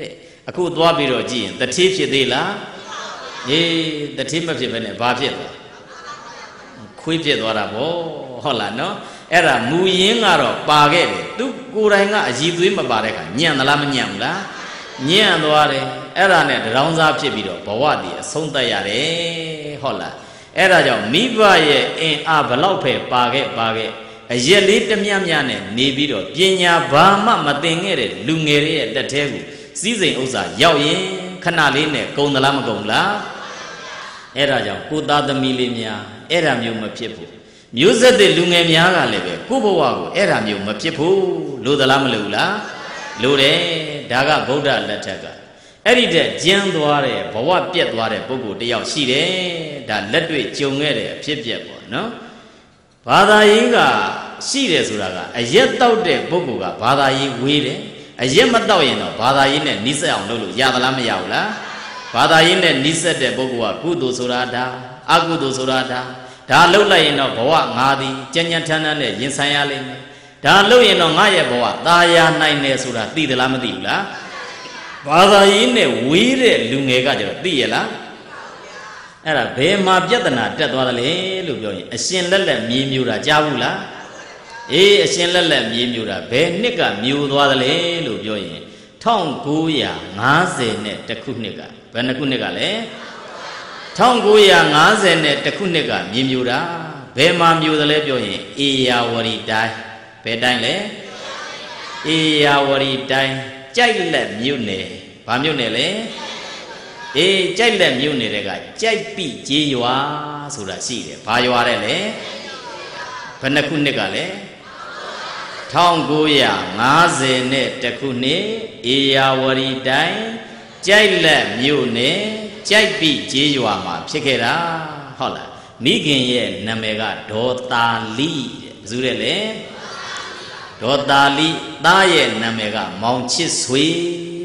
တဲ့အခုသွားပြီးတော့ကြည့်ရင်တတိဖြစ်သေးလားအေးတတိမဖြစ်ဘဲနဲ့ဘာဖြစ်သွားခွေးဖြစ်သွားတာဗောဟုတ်လားနော် အဲ့ဒါမူရင်းကတော့ပါခဲ့တယ်သူကိုယ်တိုင်ကအည်သွေးမပါတဲ့ခါညံ့သလားမညံ့ဘူးလားညံ့သွားတယ်အဲ့ဒါနဲ့တရောင်းစားဖြစ်ပြီးတော့ဘဝတည်အဆုံးသတ်ရတယ်ဟုတ်လားအဲ့ဒါကြောင့်မိဘရဲ့အင်အားဘလောက်ပဲပါခဲ့ပါခဲ့အရက်လေးတမျှမျှနဲ့နေပြီးတော့ပညာဘာမှမသင်ခဲ့တဲ့လူငယ်တွေရဲ့တက်သေးကိုစည်းစိမ်ဥစ္စာရောက်ရင်ခဏလေးနဲ့ကုံသလားမကုံလားအဲ့ဒါကြောင့်ကိုသားသမီးလေးများအဲ့ဒါမျိုးမဖြစ်ဘူး မျိုးဆက်တဲ့လူငယ်များကလည်းပဲကိုယ့်ဘဝကိုအဲ့ဒါမျိုးမဖြစ်ဘူးလို့သလားမလို့လားလို့တယ်ဒါကဗုဒ္ဓလက်ထက်ကအဲ့ဒီတဲ့ကျင်းသွားတဲ့ဘဝပြက်သွားတဲ့ပုဂ္ဂိုလ်တယောက်ရှိတယ်ဒါလက်တွေ့ကြုံခဲ့တဲ့အဖြစ်ပြက်ပေါ့နော်ဘာသာရေးကရှိတယ်ဆိုတာကအရက်တောက်တဲ့ပုဂ္ဂိုလ်ကဘာသာရေးဝေးတယ်အရက်မတောက်ရင်တော့ဘာသာရေးနဲ့နှိစက်အောင်လုပ်လို့ရသလားမရဘူးလားဘာသာရေးနဲ့နှိစက်တဲ့ပုဂ္ဂိုလ်ကကုသိုလ်ဆိုတာဒါအကုသိုလ်ဆိုတာဒါ ဒါလှုပ်လိုက်ရင်တော့ဘဝငါသည်ကြံ့ကြံ့ထန်းထန်းနဲ့ရင်ဆိုင်ရလိမ့်မယ်ဒါလှုပ်ရင်တော့ငါရဲ့ဘဝตาယာနိုင်တယ်ဆိုတာသိသလားမသိဘူးလားဘာသာရေးနဲ့ဝေးတဲ့လူငယ်ကကျတော့သိရလားအဲ့ဒါဘယ်မှာပြဿနာတက်သွားတယ်လဲလို့ပြောရင်အရှင်လက်လက်မြေမြူတာကြားဘူးလားအေးအရှင်လက်လက်မြေမြူတာဘယ်နှစ်ကမြူသွားတယ်လဲလို့ပြောရင်1950နဲ့တခုနှစ်ကဘယ်နှစ်ခုနှစ်ကလဲ1950 နဲ့တခုနှစ်ကမြေမြူတာဘယ်မှာမြူတယ်လဲပြောရင်အေယာဝရီတိုင်းဘယ်တိုင်းလဲအေယာဝရီတိုင်းကြိုက်လက်မြို့နယ်ဘာမြို့နယ်လဲအေးကြိုက်လက်မြို့နယ်တွေကကြိုက်ပိကျေးရွာဆိုတာရှိတယ်ဘာရွာတဲ့လဲဘယ်နှခုနှစ်ကလဲ1950နဲ့တခုနှစ်အေယာဝရီတိုင်းကြိုက်လက်မြို့နယ် ကြိုက်ပိကျေးရွာမှာဖြစ်ခဲ့တာဟုတ်လားမိခင်ရဲ့နာမည်ကဒေါ်တာလီတဲ့ဘယ်သူတဲ့လဲဒေါ်တာလီသားရဲ့နာမည်ကမောင်ချစ်ဆွေ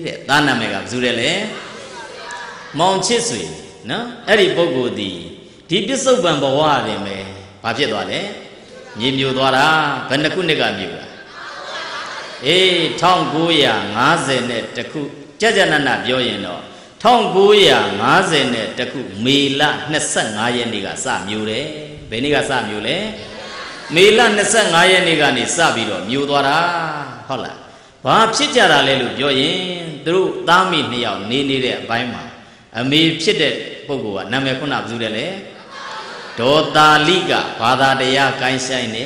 တဲ့သားနာမည်ကဘယ်သူတဲ့လဲမောင်ချစ်ဆွေနော်အဲ့ဒီပုဂ္ဂိုလ်ဒီဒီပစ္စုပန်ဘဝတွင်ပဲဘာဖြစ်သွားလဲမြေမြူသွားတာဘယ်နှခုနှစ်ကမြူတာအေး1950နဲ့တခုကြကြနနပြောရင်တော့ 1950နဲ့တခုမေလ25ရက်နေ့ကစမျိုးတယ်ဘယ်နေ့ကစမျိုးလဲမေလ25ရက်နေ့ကနေစပြီးတော့မြို့သွားတာဟုတ်လားဘာဖြစ်ကြတာလဲလို့ပြောရင်သူတို့သားမိနှစ်ယောက်နေနေတဲ့အပိုင်းမှာအမေဖြစ်တဲ့ပုဂ္ဂိုလ်ကနာမည်ခုနဘယ်သူလဲလဲဒေါတာလိကဘာသာတရားကိုင်းဆိုင်နေ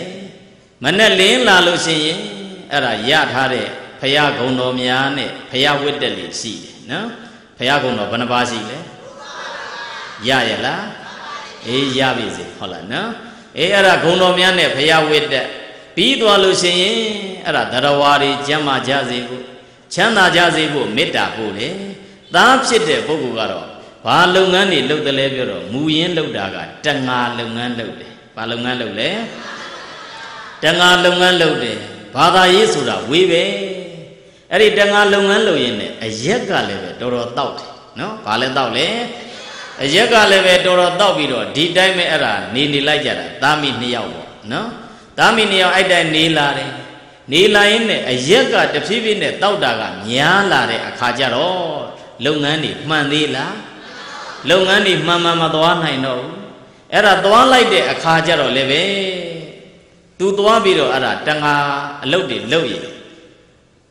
မနဲ့လင်းလာလို့ရှိရင်အဲ့ဒါရထားတဲ့ဖရာဂုံတော်များနဲ့ဖရာဝိတ္တလေးရှိတယ်နော် ဖရာဂုံတော်ဘယ်နှပါးရှိလဲရရလားအေးရပြီစေဟုတ်လားနော်အေးအဲ့ဒါဂုံတော်များနဲ့ဖရာဝိတ္တပြီးသွားလို့ရှိရင်အဲ့ဒါတရဝါတွေကျမ်းမာကြစေဖို့ချမ်းသာကြစေဖို့မေတ္တာပို့တယ်သားဖြစ်တဲ့ပုဂ္ဂိုလ်ကတော့ဘာလုပ်ငန်းတွေလုပ်တယ်လဲပြောတော့မူရင်းလုပ်တာကတငါလုပ်ငန်းလုပ်တယ်ဘာလုပ်ငန်းလုပ်လဲတငါလုပ်ငန်းလုပ်တယ်ဘာသာရေးဆိုတာဝေးပဲ အဲ့ဒီတငါလုပ်ငန်းလုပ်ရင်လည်းအရက်ကလည်းပဲတော်တော်တောက်တယ်နော်ဘာလဲတောက်လဲအရက်ကလည်းပဲတော်တော်တောက်ပြီးတော့ဒီတိုင်းပဲအဲ့ဒါနေနေလိုက်ကြတာသားမိနှစ်ယောက်ပေါ့နော်သားမိနှစ်ယောက်အဲ့တိုင်းနေလာတယ်နေလာရင်လည်းအရက်ကတဖြည်းဖြည်းနဲ့တောက်တာကများလာတဲ့အခါကျတော့လုပ်ငန်းတွေမှန်သေးလားလုပ်ငန်းတွေမှန်မှန်မသွားနိုင်တော့ဘူးအဲ့ဒါသွားလိုက်တဲ့အခါကျတော့လည်းပဲသူသွားပြီးတော့အဲ့ဒါတငါအလုတ်တွေလုတ်ရ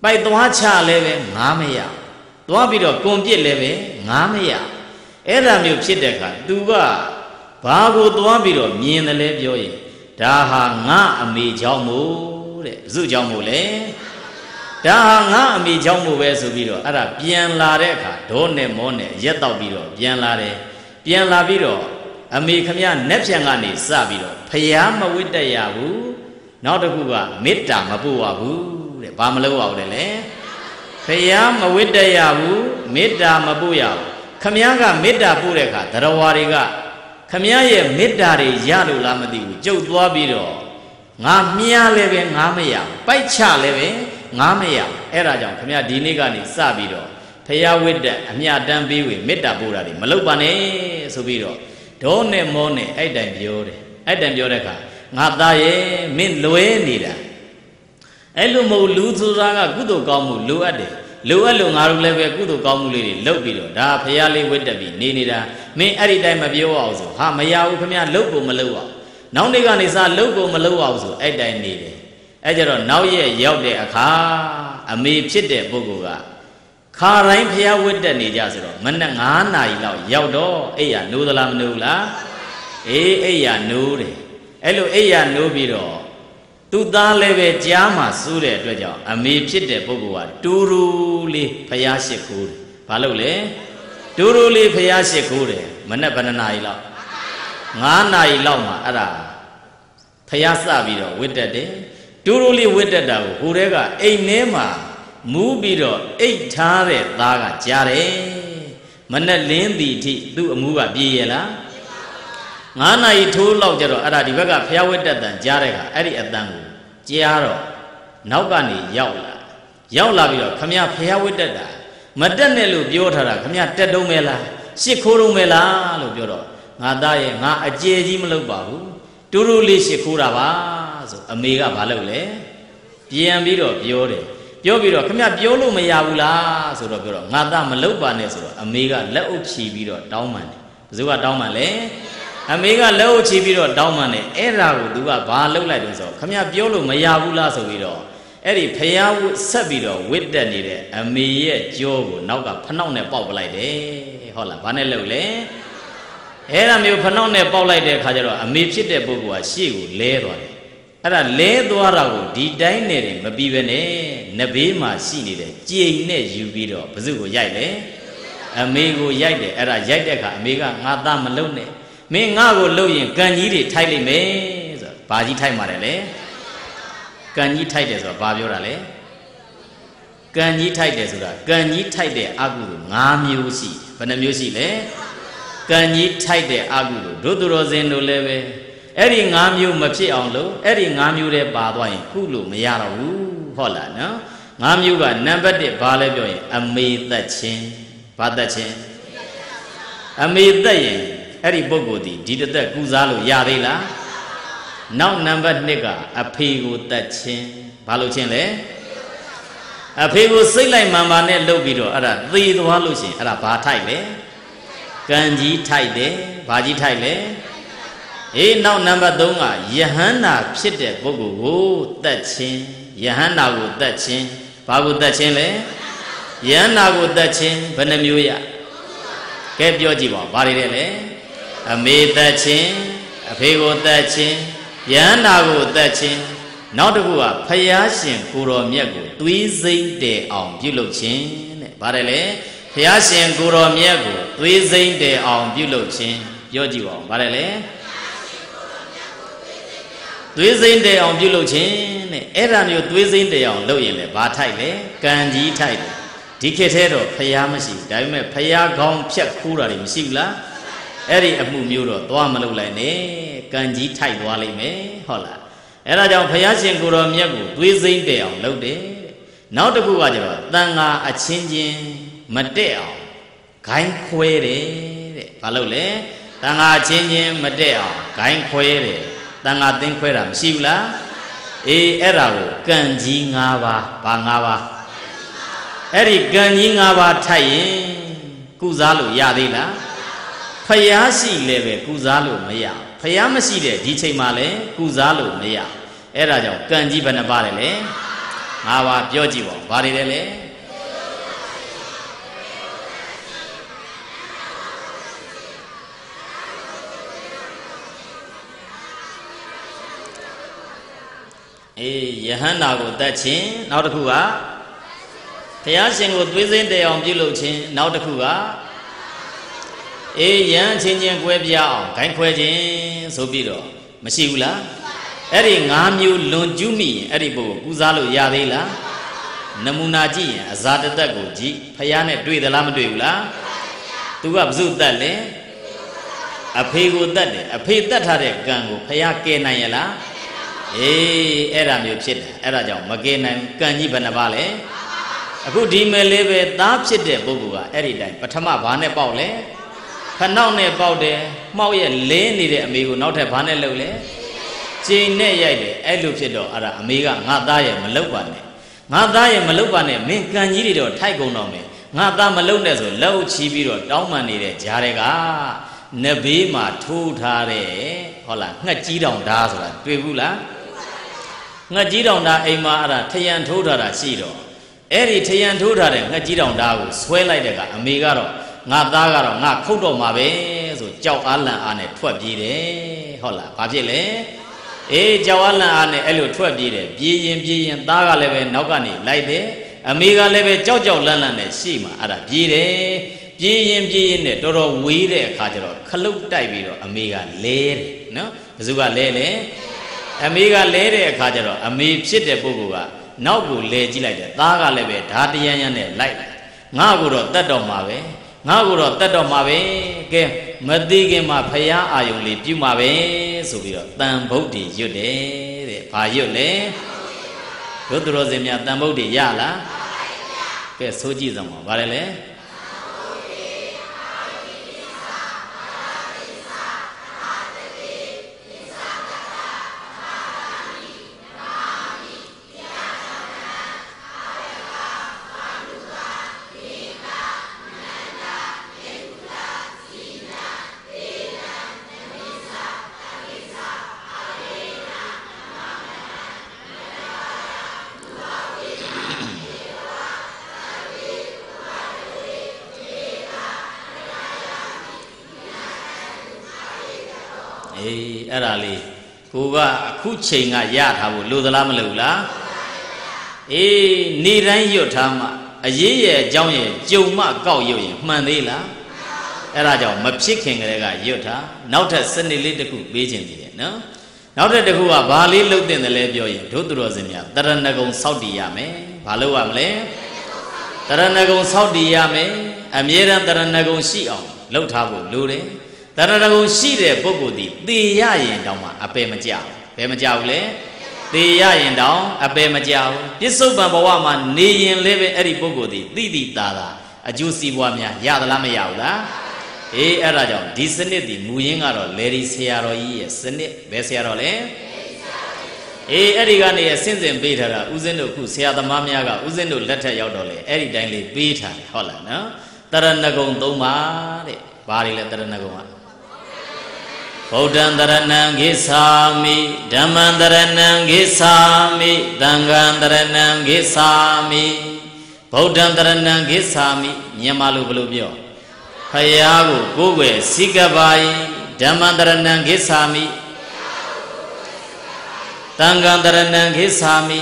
ပိုက်သွားချလည်းပဲငားမရသွားပြီးတော့ကွန်ပြစ်လည်းပဲငားမရအဲ့ဒါမျိုးဖြစ်တဲ့အခါ तू ကဘာကိုသွားပြီးတော့မြင်တယ်လဲပြောရင်ဒါဟာငါအမေเจ้าမို့တဲ့ဘု து เจ้าမို့လေဒါဟာငါအမေเจ้าမို့ပဲဆိုပြီးတော့အဲ့ဒါပြန်လာတဲ့အခါဒေါနဲ့မောနဲ့ရက်တော့ပြီးတော့ပြန်လာတယ်ပြန်လာပြီးတော့အမေခမရနက်ဖြန်ကနေစပြီးတော့ဖျားမဝိတ္တရဘူးနောက်တစ်ခုကမေတ္တာမပို့ရဘူးတဲ့ ဘာမလုပ်ရဘူးလဲဖျားမဝိတ္တရဘူးမေတ္တာမပို့ရဘူးခမရကမေတ္တာပို့တဲ့အခါတရားဝါတွေကခမရရဲ့မေတ္တာတွေရလို့လားမသိဘူးကြုတ်သွားပြီးတော့ငါမြားလည်းပဲငါမရပိုက်ချလည်းပဲငါမရအဲ့ဒါကြောင့်ခမရဒီနေ့ကနေစပြီးတော့ဖျားဝိတ္တအမြတမ်းပေးဝေမေတ္တာပို့တာတွေမလုပ်ပါနဲ့ဆိုပြီးတော့ဒေါနဲ့မောနဲ့အဲ့တိုင်ပြောတယ်အဲ့တိုင်ပြောတဲ့အခါငါသားရဲ့မင်းလွဲနေတာ အဲ့လိုမဟုတ်လူဆိုတာကကုသိုလ်ကောင်းမှုလိုအပ်တယ်လိုအပ်လို့ငါတို့လည်းပဲကုသိုလ်ကောင်းမှုလေးတွေလုပ်ပြီးတော့ဒါဖရာလေးဝိတ္တပြီးနေနေတာမင်းအဲ့ဒီတိုင်းမပြောအောင်ဆိုဟာမရဘူးခမရလုတ်ကိုမလုတ်အောင်နောက်နေ့ကနေစလုတ်ကိုမလုတ်အောင်ဆိုအဲ့တိုင်းနေတယ်အဲ့ကြတော့နောက်ရက်ရောက်တဲ့အခါအမေဖြစ်တဲ့ပုဂ္ဂိုလ်ကခါတိုင်းဖျားဝတ်တက်နေကြဆိုတော့မနက်9နာရီလောက်ရောက်တော့အိယာနိုးသလားမနိုးလားအေးအိယာနိုးတယ်အဲ့လိုအိယာနိုးပြီးတော့ သူသားလည်းပဲကြားမှာစိုးတဲ့အတွက်ကြောင့်အမေဖြစ်တဲ့ပုဂ္ဂိုလ်ကတူတူလေးဖျားရှိခိုးတယ်ဘာလို့လဲတူတူလေးဖျားရှိခိုးတယ်မနက်ဘယ်နှနာရီလောက်9နာရီလောက်မှာအဲ့ဒါဖျားစပြီးတော့ဝတ်တက်တယ်တူတူလေးဝတ်တက်တာကိုဟိုတဲကအိမ်ထဲမှာမူးပြီးတော့အိတ်ထားတဲ့သားကကြားတယ်မနဲ့လင်းသည်အထိသူ့အမှုကပြေးရလား 9နာရီထိုးလောက်ကြတော့အဲ့ဒါဒီဘက်ကဖျားဝက်တက်တန်ကြားတဲ့ခါအဲ့ဒီအတန်ကိုကြားတော့နောက်ကနေရောက်လာရောက်လာပြီးတော့ခမရဖျားဝက်တက်တာမတက်နဲ့လို့ပြောထားတာခမရတက်တုံးမဲလားရှစ်ခိုးတုံးမဲလားလို့ပြောတော့ငါသားရဲ့ငါအကျေကြီးမလုပ်ပါဘူးတူတူလေးရှစ်ခိုးတာပါဆိုအမေကဘာလုပ်လဲပြန်ပြီးတော့ပြောတယ်ပြောပြီးတော့ခမပြောလို့မရဘူးလားဆိုတော့ပြောတော့ငါသားမလုပ်ပါနဲ့ဆိုတော့အမေကလက်အုပ်ချီပြီးတော့တောင်းပန်တယ်ဘယ်သူကတောင်းပန်လဲ အမေကလက်အုပ်ချီပြီးတော့တောင်းပန်တယ်အဲ့ဒါကိုသူကဘာလုပ်လိုက်တယ်ဆိုတော့ခမပြောလို့မရဘူးလားဆိုပြီးတော့အဲ့ဒီဖျားဆက်ပြီးတော့ဝစ်တက်နေတဲ့အမေရဲ့ကြောကိုနောက်ကဖနှောက်နဲ့ပေါက်ပလိုက်တယ်ဟုတ်လားဘာနဲ့လုပ်လဲအဲ့ဒါမျိုးဖနှောက်နဲ့ပေါက်လိုက်တဲ့အခါကျတော့အမေဖြစ်တဲ့ပုဂ္ဂိုလ်ကရှေ့ကိုလဲသွားတယ်အဲ့ဒါလဲသွားတာကိုဒီတိုင်းနဲ့တင်မပြီးပဲနဲ့နဘေးမှာရှိနေတဲ့ကြိမ်နဲ့ယူပြီးတော့ဘု து ကိုရိုက်တယ်အမေကိုရိုက်တယ်အဲ့ဒါရိုက်တဲ့အခါအမေကငါသားမလုံနဲ့ မင်းငါ့ကိုလှုပ်ရင်ကံကြီးတွေထိုက်လိမ့်မယ်ဆိုတော့ဘာကြီးထိုက်မှာလဲလေကံကြီးထိုက်တယ်ဆိုတော့ဘာပြောတာလဲကံကြီးထိုက်တယ်ဆိုတာကံကြီးထိုက်တဲ့အကုသိုလ်၅မျိုးရှိဘယ်နှမျိုးရှိလဲကံကြီးထိုက်တဲ့အကုသိုလ်တို့သူတော်စင်တို့လည်းပဲအဲ့ဒီ၅မျိုးမဖြစ်အောင်လို့အဲ့ဒီ၅မျိုးတည်းပါသွားရင်ကုလို့မရတော့ဘူးဟုတ်လားနော်၅မျိုးကနံပါတ်1ဘာလဲပြောရင် အမေသက်ခြင်းဘာသက်ခြင်းအမေသက်ရင် အဲ့ဒီပုဂ္ဂိုလ်ဒီဒီတသက်ကုစားလို့ရသေးလားနောက်နံပါတ်2ကအဖေကိုသက်ခြင်းဘာလို့ခြင်းလဲအဖေကိုစိတ်လိုက်မှန်ပါနဲ့လှုပ်ပြီးတော့အဲ့ဒါသေသွားလို့ရှိရင်အဲ့ဒါဘာထိုက်လဲကံကြီးထိုက်တယ်ဘာကြီးထိုက်လဲအေးနောက်နံပါတ်3ကယဟန္တာဖြစ်တဲ့ပုဂ္ဂိုလ်ကိုတတ်ခြင်းယဟန္တာကိုတတ်ခြင်းဘာကိုတတ်ခြင်းလဲယဟန္တာကိုတတ်ခြင်းဘယ်နှမျိုးရကဲပြောကြည့်ပါဘာတွေလဲ အမေတတ်ခြင်းအဖေကိုတတ်ခြင်းယဟန္တာကိုတတ်ခြင်းနောက်တစ်ခုကဖယားရှင်ကိုတော်မြတ်ကိုသွေးစိမ့်တဲ့အောင်ပြုလုပ်ခြင်းတဲ့ဗါတယ်လေဖယားရှင်ကိုတော်မြတ်ကိုသွေးစိမ့်တဲ့အောင်ပြုလုပ်ခြင်းပြောကြည့်ပါဦးဗါတယ်လေသွေးစိမ့်တဲ့အောင်ပြုလုပ်ခြင်းတဲ့အဲ့ဒါမျိုးသွေးစိမ့်တဲ့အောင်လုပ်ရင်လေဘာထိုက်လဲကံကြီးထိုက်တယ်ဒီခေတ်ထဲတော့ဖယားမရှိဒါပေမဲ့ဖယားကောင်းဖြတ်ခိုးတာတွေမရှိဘူးလား အဲ့ဒီအမှုမျိုးတော့သွားမလုပ်လိုက်နဲ့ကံကြီးထိုက်သွားလိမ့်မယ်ဟုတ်လားအဲ့ဒါကြောင့်ဘုရားရှင်ကိုတော်မြတ်ကိုသွေးစိမ့်တဲ့အောင်လုပ်တယ်နောက်တစ်ခုကကျတော့တန်ဃာအချင်းချင်းမတက်အောင်ဂိုင်းခွဲတယ်တဲ့ဘာလို့လဲတန်ဃာအချင်းချင်းမတက်အောင်ဂိုင်းခွဲတယ်တန်ဃာသင်ခွဲတာမရှိဘူးလားအေးအဲ့ဒါကိုကံကြီး၅ပါးဘာ၅ပါးအဲ့ဒီကံကြီး၅ပါးထိုက်ရင်ကုစားလို့ရသေးလား ဖျားရှိလည်းပဲကုစားလို့မရဖျားမရှိတဲ့ဒီချိန်မှာလည်းကုစားလို့မရအဲ့ဒါကြောင့်ကံကြီးဘယ်နှပါလဲလဲငါးပါးပြောကြည့်ပါဦးဘာတွေလဲလဲအေးယဟန္တာကိုတတ်ခြင်းနောက်တစ်ခုကဘုရားရှင်ကိုသွေးစိမ့်တည်အောင်ပြုလုပ်ခြင်းနောက်တစ်ခုက အေးယံချင်းချင်းကွဲပြားအောင်ဂိုင်းခွဲခြင်းဆိုပြီးတော့မရှိဘူးလားအဲ့ဒီ၅မျိုးလွန်ကျူးမိရင်အဲ့ဒီပုဂ္ဂိုလ်ကူစားလို့ရသေးလားနမူနာကြည့်ရင်အဇာတသက်ကိုကြည့်ဖះနဲ့တွေ့သလားမတွေ့ဘူးလားသူကဘု து တတ်လဲအဖေကိုတတ်တယ်အဖေတတ်ထားတဲ့ကံကိုဖះကဲနိုင်ရလားအေးအဲ့ဒါမျိုးဖြစ်တယ်အဲ့ဒါကြောင့်မကဲနိုင်ကံကြီးဘယ်နှပါလဲအခုဒီမဲ့လေးပဲသားဖြစ်တဲ့ပုဂ္ဂိုလ်ကအဲ့ဒီတိုင်းပထမဘာနဲ့ပေါက်လဲ ခနောက်နဲ့ပေါက်တယ်မှောက်ရဲ့လဲနေတဲ့အမေကိုနောက်ထပ်ဘာနဲ့လှုပ်လဲကျိန်နဲ့ရိုက်တယ်အဲ့လိုဖြစ်တော့အဲ့ဒါအမေကငါသားရဲ့မလှုပ်ပါနဲ့ငါသားရဲ့မလှုပ်ပါနဲ့မင်းကံကြီးတွေတော့ထိုက်ကုန်တော့မယ်ငါသားမလှုပ်နဲ့ဆိုလက်အုပ်ချီးပြီးတော့တောင်းပန်နေတဲ့ဂျားတွေကနဘေးမှာထိုးထားတဲ့ဟုတ်လားငှက်ကြီးတောင်ဓားဆိုတာတွေ့ဘူးလားငှက်ကြီးတောင်ဓားအိမ်မှာအဲ့ဒါထယံထိုးထားတာရှိတော့အဲ့ဒီထယံထိုးထားတဲ့ငှက်ကြီးတောင်ဓားကိုဆွဲလိုက်တဲ့ကအမေကတော့ ငါသားကတော့ငါခုတ်တော့မှာပဲဆိုကြောက်အားလန့်အားနဲ့ထွက်ပြေးတယ်ဟုတ်လားဘာဖြစ်လဲအေးကြောက်အားလန့်အားနဲ့အဲ့လိုထွက်ပြေးတယ်ပြေးရင်ပြေးရင်သားကလည်းပဲနောက်ကနေလိုက်တယ်အမေကလည်းပဲကြောက်ကြောက်လန့်လန့်နဲ့ရှိမှအဲ့ဒါပြေးတယ်ပြေးရင်ပြေးရင်နဲ့တော်တော်ဝေးတဲ့အခါကျတော့ခလုတ်တိုက်ပြီးတော့အမေကလဲတယ်နော်ဘယ်သူကလဲလဲအမေကလဲတဲ့အခါကျတော့အမေဖြစ်တဲ့ပုဂ္ဂိုလ်ကနောက်ကိုလဲကြည့်လိုက်တယ်သားကလည်းပဲဓာတရန်ရန်နဲ့လိုက်လိုက်ငါ့ကိုတော့တတ်တော်မှာပဲ ငါ့ကိုတော့တတ်တော်မှာပဲကဲမသိခင်မှာဖရာအာယုံလေးပြုမှာပဲဆိုပြီးတော့တန်ဗုဒ္ဓရွတ်တယ်တဲ့ဘာရွတ်လဲဘုသူတော်စင်များတန်ဗုဒ္ဓရလားကဲဆိုကြည့်စမ်းပါဗါတယ်လေ အေးအဲ့ဒါလေးကိုကအခုချိန်ကရထားဖို့လိုသလားမလိုဘူးလားအေးနေတိုင်းရွတ်ထားမှအရေးရဲ့အကြောင်းရဲ့ကြုံမှကောက်ရွတ်ရင်မှန်သေးလားအဲ့ဒါကြောင့်မဖြစ်ခင်ကလေးကရွတ်ထားနောက်ထပ်စနစ်လေးတစ်ခုပေးခြင်းတည်းနော်နောက်ထပ်တစ်ခုကဘာလေးလှုပ်တင်တယ်လဲပြောရင်ဒုသူတော်စင်များတရဏဂုံစောက်တည်ရမယ်ဘာလို့ရမလဲတရဏဂုံစောက်တည်ရမယ်အမြဲတမ်းတရဏဂုံရှိအောင်လှုပ်ထားဖို့လိုတယ် တရဏဂုံရှိတဲ့ပုဂ္ဂိုလ်ဒီသေရရင်တောင်မှအပယ်မကြောက်ဘယ်မကြောက်လဲသေရရင်တောင်အပယ်မကြောက်ပြစ္ဆုတ်ပံဘဝမှာနေရင်လည်းပဲအဲ့ဒီပုဂ္ဂိုလ်ဒီတိတိတာတာအကျိုးစီးပွားများရသလားမရဘူးလားအေးအဲ့ဒါကြောင့်ဒီစနစ်ဒီမူရင်းကတော့လေဒီဆရာတော်ကြီးရဲ့စနစ်ဘယ်ဆရာတော်လဲအေးအဲ့ဒီကနေအစင်းစင်ပေးထားတာဥစဉ်တို့ခုဆရာသမားများကဥစဉ်တို့လက်ထက်ရောက်တော့လေအဲ့ဒီတိုင်းလေးပေးထားတယ်ဟုတ်လားနော်တရဏဂုံ၃ပါးတဲ့ဘာတွေလဲတရဏဂုံက ဗုဒ္ဓံတရဏံဂိသာမိဓမ္မံတရဏံဂိသာမိသံဃံတရဏံဂိသာမိဗုဒ္ဓံတရဏံဂိသာမိမြန်မာလိုဘယ်လိုပြောဖယားကိုကိုယ်ွယ်စိကပါယဓမ္မံတရဏံဂိသာမိသံဃံတရဏံဂိသာမိ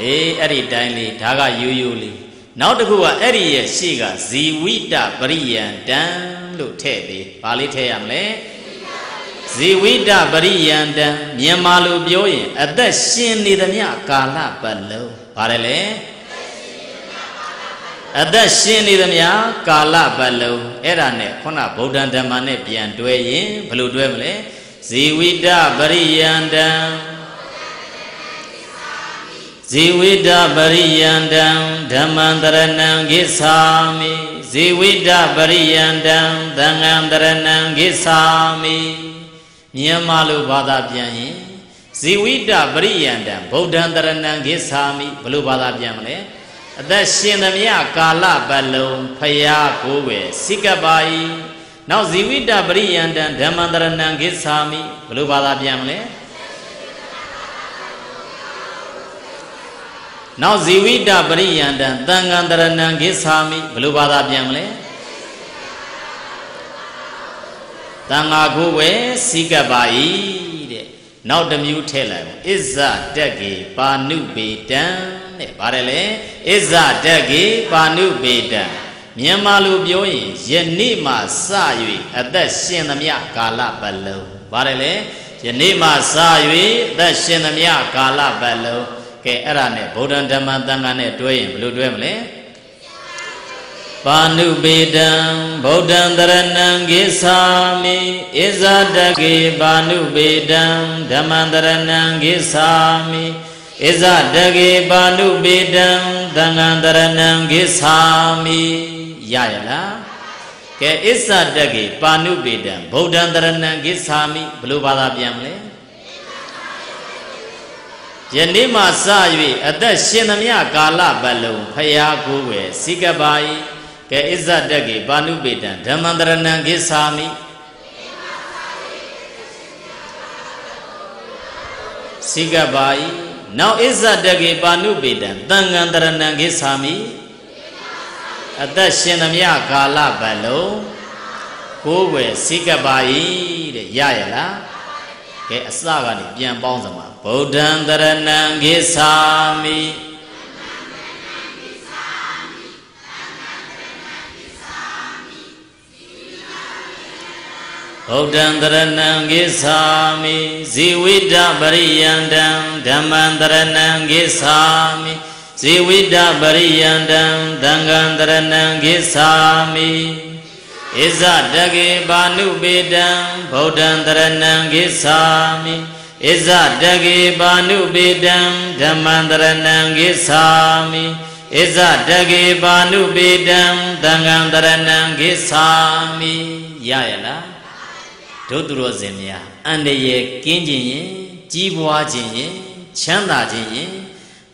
အေးအဲ့ဒီတိုင်းလေးဒါကယူယူလေးနောက်တစ်ခုကအဲ့ဒီရဲ့ရှေ့ကဇီဝိတပရိယံတံ လို့ထည့်သေး။ဘာလေးထည့်ရမလဲ။ဇီဝိတပရိယံတံမြန်မာလိုပြောရင်အသက်ရှင်နေသမျှကာလပတ်လုံးဘာလဲလဲအသက်ရှင်နေသမျှကာလပတ်လုံးအဲ့ဒါနဲ့ခုနဗုဒ္ဓံဓမ္မနဲ့ပြန်တွဲရင်ဘယ်လိုတွဲမလဲဇီဝိတပရိယံတံဇေဝိတပရိယန္တံဓမ္မံတရဏံဂိသာမိ ဇေဝိတပရိယန္တံသံဃံတရဏံဂိသာမိမြန်မာလိုဘာသာပြန်ရင်ဇေဝိတပရိယန္တံဗုဒ္ဓံတရဏံဂိသာမိဘလို့ဘာသာပြန်မလဲအသက်ရှင်သမျှကာလပတ်လုံးဖယားကိုယ်ပဲစိကပါဤနောက်ဇေဝိတပရိယန္တံဓမ္မံတရဏံဂိသာမိဘလို့ဘာသာပြန်မလဲ နောက်ဇီဝိတပရိယန္တံသံဃံတရဏံဂိသာမိဘယ်လိုဘာသာပြန်မလဲတန်ဃာကိုပဲစိကပ်ပါ၏တဲ့နောက်တစ်မျိုးထည့်လိုက်ပါအစ္ဇတက်ကေပါဏုပေတံတဲ့ဗါတယ်လေအစ္ဇတက်ကေပါဏုပေတံမြန်မာလိုပြောရင်ယနေ့မှစ၍အသက်ရှင်သမျှကာလပတ်လုံးဗါတယ်လေယနေ့မှစ၍အသက်ရှင်သမျှကာလပတ်လုံးကဲ အဲ့ဒါနဲ့ဗုဒ္ဓံဓမ္မသံဃာနဲ့တွဲရင်ဘယ်လိုတွဲမလဲပါဏုပေတံဗုဒ္ဓံတရဏံဂိသာမိဣဇာတကေပါဏုပေတံဓမ္မံတရဏံဂိသာမိဣဇာတကေပါဏုပေတံသံဃံတရဏံဂိသာမိရရလားကဲဣဇာတကေပါဏုပေတံဗုဒ္ဓံတရဏံဂိသာမိဘယ်လိုဘာသာပြန်မလဲ ယနေ့မှစ၍အသက်ရှင်သမျှကာလပတ်လုံးဖရာကိုယ်ွယ်စိကပါ၏ကဲအစ္ဆတကေပါဏုပေတံဓမ္မန္တရဏံကိသာမိစိကပါ၏နောက်အစ္ဆတကေပါဏုပေတံသံဃံတရဏံကိသာမိအသက်ရှင်သမျှကာလပတ်လုံးကိုယ်ွယ်စိကပါ၏တဲ့ရရလားကဲအစကနေပြန်ပေါင်းစမှာ ဗုဒ္ဓံတရဏံဂိသာမိဗုဒ္ဓံတရဏံဂိသာမိဇီဝိတပရိယန္တံဓမ္မံတရဏံဂိသာမိဇီဝိတပရိယန္တံသံဃံတရဏံဂိသာမိဣဇတကေပါဏုပေတံဗုဒ္ဓံတရဏံဂိသာမိ ဣဇတကေပါဏုပေတံဓမ္မံတရဏံဂိသာမိဣဇတကေပါဏုပေတံသံဃံတရဏံဂိသာမိရရလားဒုသူတော်စင်များအန္တရာယ်ကင်းခြင်းရင်ကြီးပွားခြင်းရင်ချမ်းသာခြင်းရင်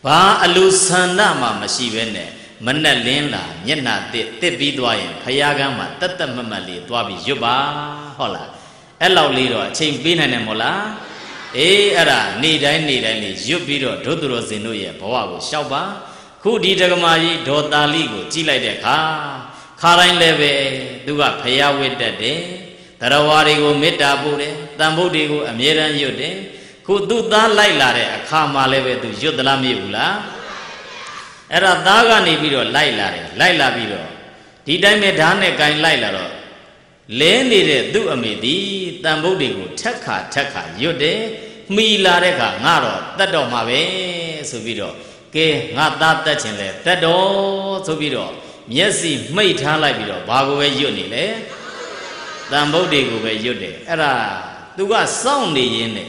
ဘာအလိုဆန္ဒမှမရှိဘဲနဲ့မနဲ့လင်းလာမျက်နှာတစ်တစ်ပြီးသွားရင်ဖယားကမ်းမှာတက်တက်မတ်မတ်လေးသွားပြီးရွတ်ပါဟုတ်လားအဲ့လောက်လေးတော့အချိန်ပေးနိုင်တယ်မို့လား အေးအဲ့ဒါနေတိုင်းနေတိုင်းလေးရွတ်ပြီးတော့ဒုသူတော်စင်တို့ရဲ့ဘဝကိုရှောက်ပါခုဒီတက္ကမကြီးဒေါ်တာလိကိုကြည့်လိုက်တဲ့အခါခါတိုင်းလည်းပဲသူကဖယားဝတ်တတ်တယ်တရားဝါတွေကိုမေတ္တာပို့တယ်တန်ဖို့တွေကိုအမြဲတမ်းရွတ်တယ်ခုသူ့သားလိုက်လာတဲ့အခါမှလည်းပဲသူရွတ်သလားမရွတ်ဘူးလားအဲ့တော့သားကနေပြီးတော့လိုက်လာတယ်လိုက်လာပြီးတော့ဒီတိုင်းပဲဓာတ်နဲ့ကင်လိုက်လာတော့လဲနေတဲ့သူ့အမေဒီတန်ဖို့တွေကိုထက်ခါထက်ခါရွတ်တယ် မှီလာတဲ့ခါငါတော့တတ်တော့မှာပဲဆိုပြီးတော့ကဲငါသားတတ်ချင်လဲတတ်တော့ဆိုပြီးတော့မျက်စိမှိတ်ထားလိုက်ပြီးတော့ဘာကိုပဲရွတ်နေလဲတန်ဗုဒ္ဓေကိုပဲရွတ်တယ်အဲ့ဒါသူကစောင့်နေရင်းနဲ့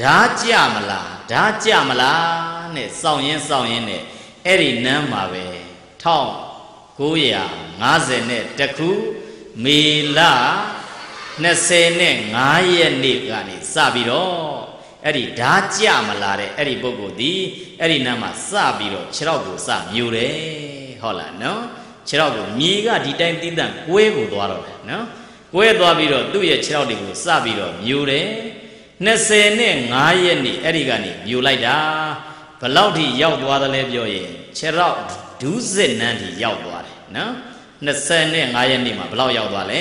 ဓာကြမလားဓာကြမလားနဲ့စောင့်ရင်းစောင့်ရင်းနဲ့အဲ့ဒီနန်းမှာပဲ1950နဲ့တခုမေလ25ရက်နေ့ကနေစပြီးတော့ အဲ့ဒီဓာကြမလာတဲ့အဲ့ဒီပုဂ္ဂိုလ်ဒီအဲ့ဒီနန်းမှာစပြီးတော့ခြေထောက်ကိုစမြူတယ်ဟုတ်လားနော်ခြေထောက်ကိုမြေကဒီတိုင်းတင်းတန့်ကွဲကိုသွားတော့တယ်နော်ကကွဲသွားပြီးတော့သူ့ရဲ့ခြေထောက်တွေကိုစပြီးတော့မြူတယ်20နဲ့5ရက်နေ့အဲ့ဒီကနေမြူလိုက်တာဘလောက်ထိရောက်သွားတယ်လဲပြောရင်ခြေထောက်ဒူးစစ်နန်းထိရောက်သွားတယ်နော်25ရက်နေ့မှာဘလောက်ရောက်သွားလဲ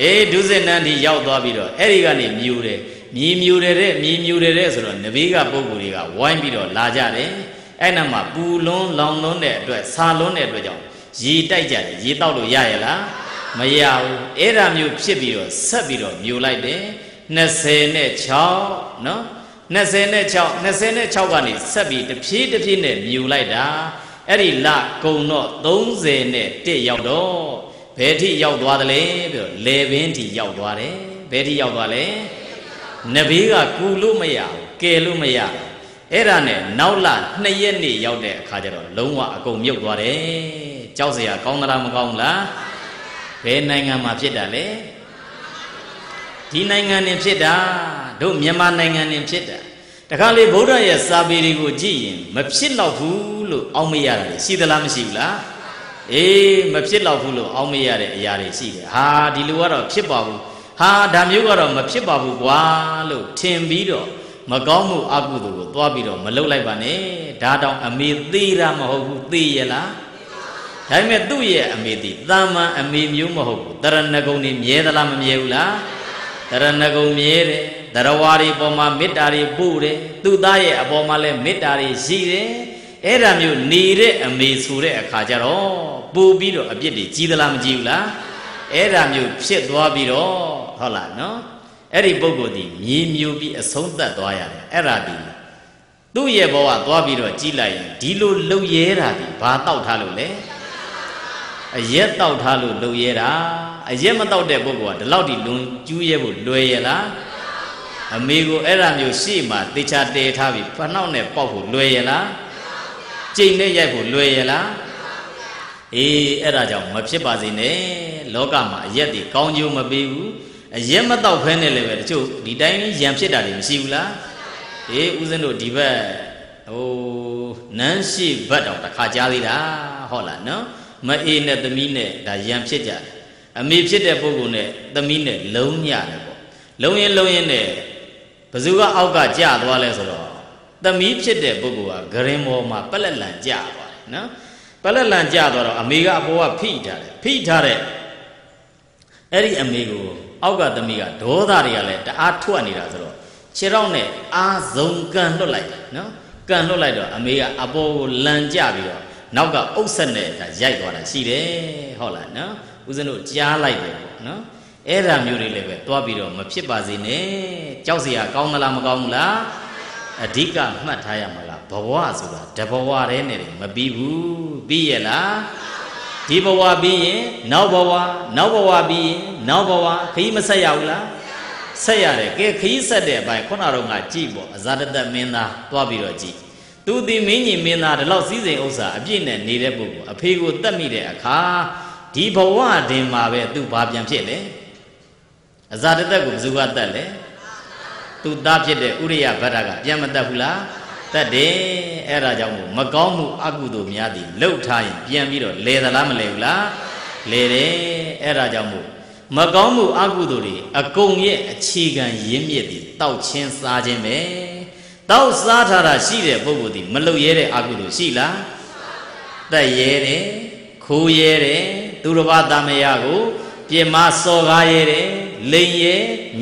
အေးဒုစင်နန်းထိရောက်သွားပြီးတော့အဲ့ဒီကနေမြူတယ် မြည်မြူတယ်တဲ့မြည်မြူတယ်တဲ့ဆိုတော့နဘေးကပုံကိုယ်တွေကဝိုင်းပြီးတော့လာကြတယ်အဲ့နာမှာပူလွန်းလောင်လွန်းတဲ့အတွက်ဆာလွန်းတဲ့အတွက်ကြောင့်ရေတိုက်ကြတယ်ရေတောက်လို့ရရလားမရဘူးအဲ့ဒါမျိုးဖြစ်ပြီးတော့ဆက်ပြီးတော့မြူလိုက်တယ်26နော်26 26ကနေဆက်ပြီးတဖြည်းတဖြည်းနဲ့မြူလိုက်တာအဲ့ဒီလကုံတော့30နဲ့1ရောက်တော့ဘယ်ထိရောက်သွားသလဲပြောလေပင်ထိရောက်သွားတယ်ဘယ်ထိရောက်သွားလဲ နဘေးကကူလို့မရဘူးကယ်လို့မရဘူးအဲ့ဒါနဲ့နောက်လ2ရက်နေရောက်တဲ့အခါကျတော့လုံးဝအကုန်မြုပ်သွားတယ်ကြောက်စရာကောင်းသလားမကောင်းလားဘယ်နိုင်ငံမှာဖြစ်တာလဲဒီနိုင်ငံနေဖြစ်တာတို့မြန်မာနိုင်ငံနေဖြစ်တာတခါလေဗုဒ္ဓရဲ့စာပေတွေကိုကြည့်ရင်မဖြစ်တော့ဘူးလို့အောက်မေ့ရတာရှိသလားမရှိဘူးလားအေးမဖြစ်တော့ဘူးလို့အောက်မေ့ရတဲ့အရာတွေရှိတယ်ဟာဒီလိုကတော့ဖြစ်ပါဘူး ဟာဒါမျိုးကတော့မဖြစ်ပါဘူးကွာလို့ထင်ပြီးတော့မကောင်းမှုအကုသိုလ်ကိုသွားပြီးတော့မလုပ်လိုက်ပါနဲ့ဒါတောင်အမေသေးတာမဟုတ်ဘူးသေရလားဒါပေမဲ့သူ့ရဲ့အမေသည်တာမန်အမေမျိုးမဟုတ်ဘူးတရဏဂုံနေမြဲသလားမမြဲဘူးလားတရဏဂုံမြဲတယ်တရဝါတွေပေါ်မှာမေတ္တာတွေပို့တယ်သူ့သားရဲ့အပေါ်မှာလည်းမေတ္တာတွေရှိတယ်အဲ့ဒါမျိုးနေတဲ့အမေဆိုတဲ့အခါကျတော့ပို့ပြီးတော့အပြစ်တွေကြီးသလားမကြီးဘူးလား အဲ့ဒါမျိုးဖြစ်သွားပြီးတော့ဟုတ်လားနော်အဲ့ဒီပုဂ္ဂိုလ်ဒီမြေမြူပြီးအဆုံးသတ်သွားရတယ်အဲ့ဒါဒီသူ့ရဲ့ဘဝသွားပြီးတော့ကြီးလိုက်ရင်ဒီလိုလှုပ်ရဲတာဒီဘာတောက်ထားလို့လဲအရက်တောက်ထားလို့လှုပ်ရဲတာအရက်မတောက်တဲ့ပုဂ္ဂိုလ်ကဒီလောက်ဒီလွန်ကျူးရဲဖို့လွယ်ရလားအမေကိုအဲ့ဒါမျိုးရှေ့မှာတေချာတဲထားပြီးဖနှောက်နဲ့ပေါက်ဖို့လွယ်ရလားကြိမ်နဲ့ရိုက်ဖို့လွယ်ရလားအေးအဲ့ဒါကြောင့်မဖြစ်ပါစေနဲ့ လောကမှာအရက်တွေကောင်းကျိုးမပေးဘူးအရက်မတော့ဖဲနဲ့လည်းပဲတချို့ဒီတိုင်းရံဖြစ်တာတွေမရှိဘူးလားအေးဦးဇင်းတို့ဒီဘက်ဟိုနန်းရှိဘက်တော့တစ်ခါကြားသေးတာဟုတ်လားနော်မအေးနဲ့သမီးနဲ့ဒါရံဖြစ်ကြတယ်အမေဖြစ်တဲ့ပုဂ္ဂိုလ်နဲ့သမီးနဲ့လုံးညတယ်ပေါ့လုံးရင်လုံးရင်နဲ့ဘသူကအောက်ကကြသွားလဲဆိုတော့သမီးဖြစ်တဲ့ပုဂ္ဂိုလ်ကဂရင်မော်မှာပလက်လန်ကြသွားတယ်နော်ပလက်လန်ကြသွားတော့အမေကအပေါ်ကဖိထားတယ်ဖိထားတဲ့ အဲ့ဒီအမေကိုအောက်ကသမီးကဒေါသတွေကလည်းတအားထွက်နေတာဆိုတော့ခြေထောက်နဲ့အာဇုံကန်လွတ်လိုက်တယ်နော်ကန်လွတ်လိုက်တော့အမေကအပေါ်ကိုလန်ကြပြီးတော့နောက်ကဥစ္စာနဲ့ဒါရိုက်သွားတာရှိတယ်ဟုတ်လားနော်ဦးဇင်းတို့ကြားလိုက်တယ်ပေါ့နော်အဲ့ဒါမျိုးတွေလည်းပဲတွားပြီးတော့မဖြစ်ပါစေနဲ့ကြောက်စရာကောင်းသလားမကောင်းဘူးလားအဓိကမှတ်ထားရမှာလားဘဝဆိုတာတဘဝတည်းနဲ့မပြီးဘူးပြီးရဲ့လား ဒီဘဝပြီးရင်နောက်ဘဝနောက်ဘဝပြီးရင်နောက်ဘဝခရီးမဆက်ရဘူးလားဆက်ရတယ်ကဲခရီးဆက်တဲ့အပိုင်းခုနတော့ငါကြည့်ပေါ့အဇာတတမင်းသားတွားပြီးတော့ကြည့်သူဒီမင်းကြီးမင်းသားဒီလောက်စည်းစိမ်ဥစ္စာအပြည့်နဲ့နေတဲ့ပုဂ္ဂိုလ်အဖေကိုတတ်မိတဲ့အခါဒီဘဝတင်မှာပဲသူဘာပြန်ဖြစ်လဲအဇာတသက်ကိုဘယ်သူကတတ်လဲသူသားဖြစ်တဲ့ဥရိယဗတ္တကပြန်မတတ်ဘူးလား တတ်တယ်အဲ့ဒါကြောင့်မို့မကောင်းမှုအကုသိုလ်များသည်လှုပ်ထားရင်ပြန်ပြီးတော့လဲသလားမလဲဘူးလားလဲတယ်အဲ့ဒါကြောင့်မို့မကောင်းမှုအကုသိုလ်တွေအကုန်ရဲ့အခြေခံရင်းမြစ်သည်တောက်ချင်းစားခြင်းပဲတောက်စားထားတာရှိတဲ့ပုဂ္ဂိုလ်သည်မလှုပ်ရဲတဲ့အကုသိုလ်ရှိလားတက်ရဲတယ်ခိုးရဲတယ်သူတစ်ပါးသားမယားကိုပြင်မစော်ကားရဲတယ်လိန်ရဲ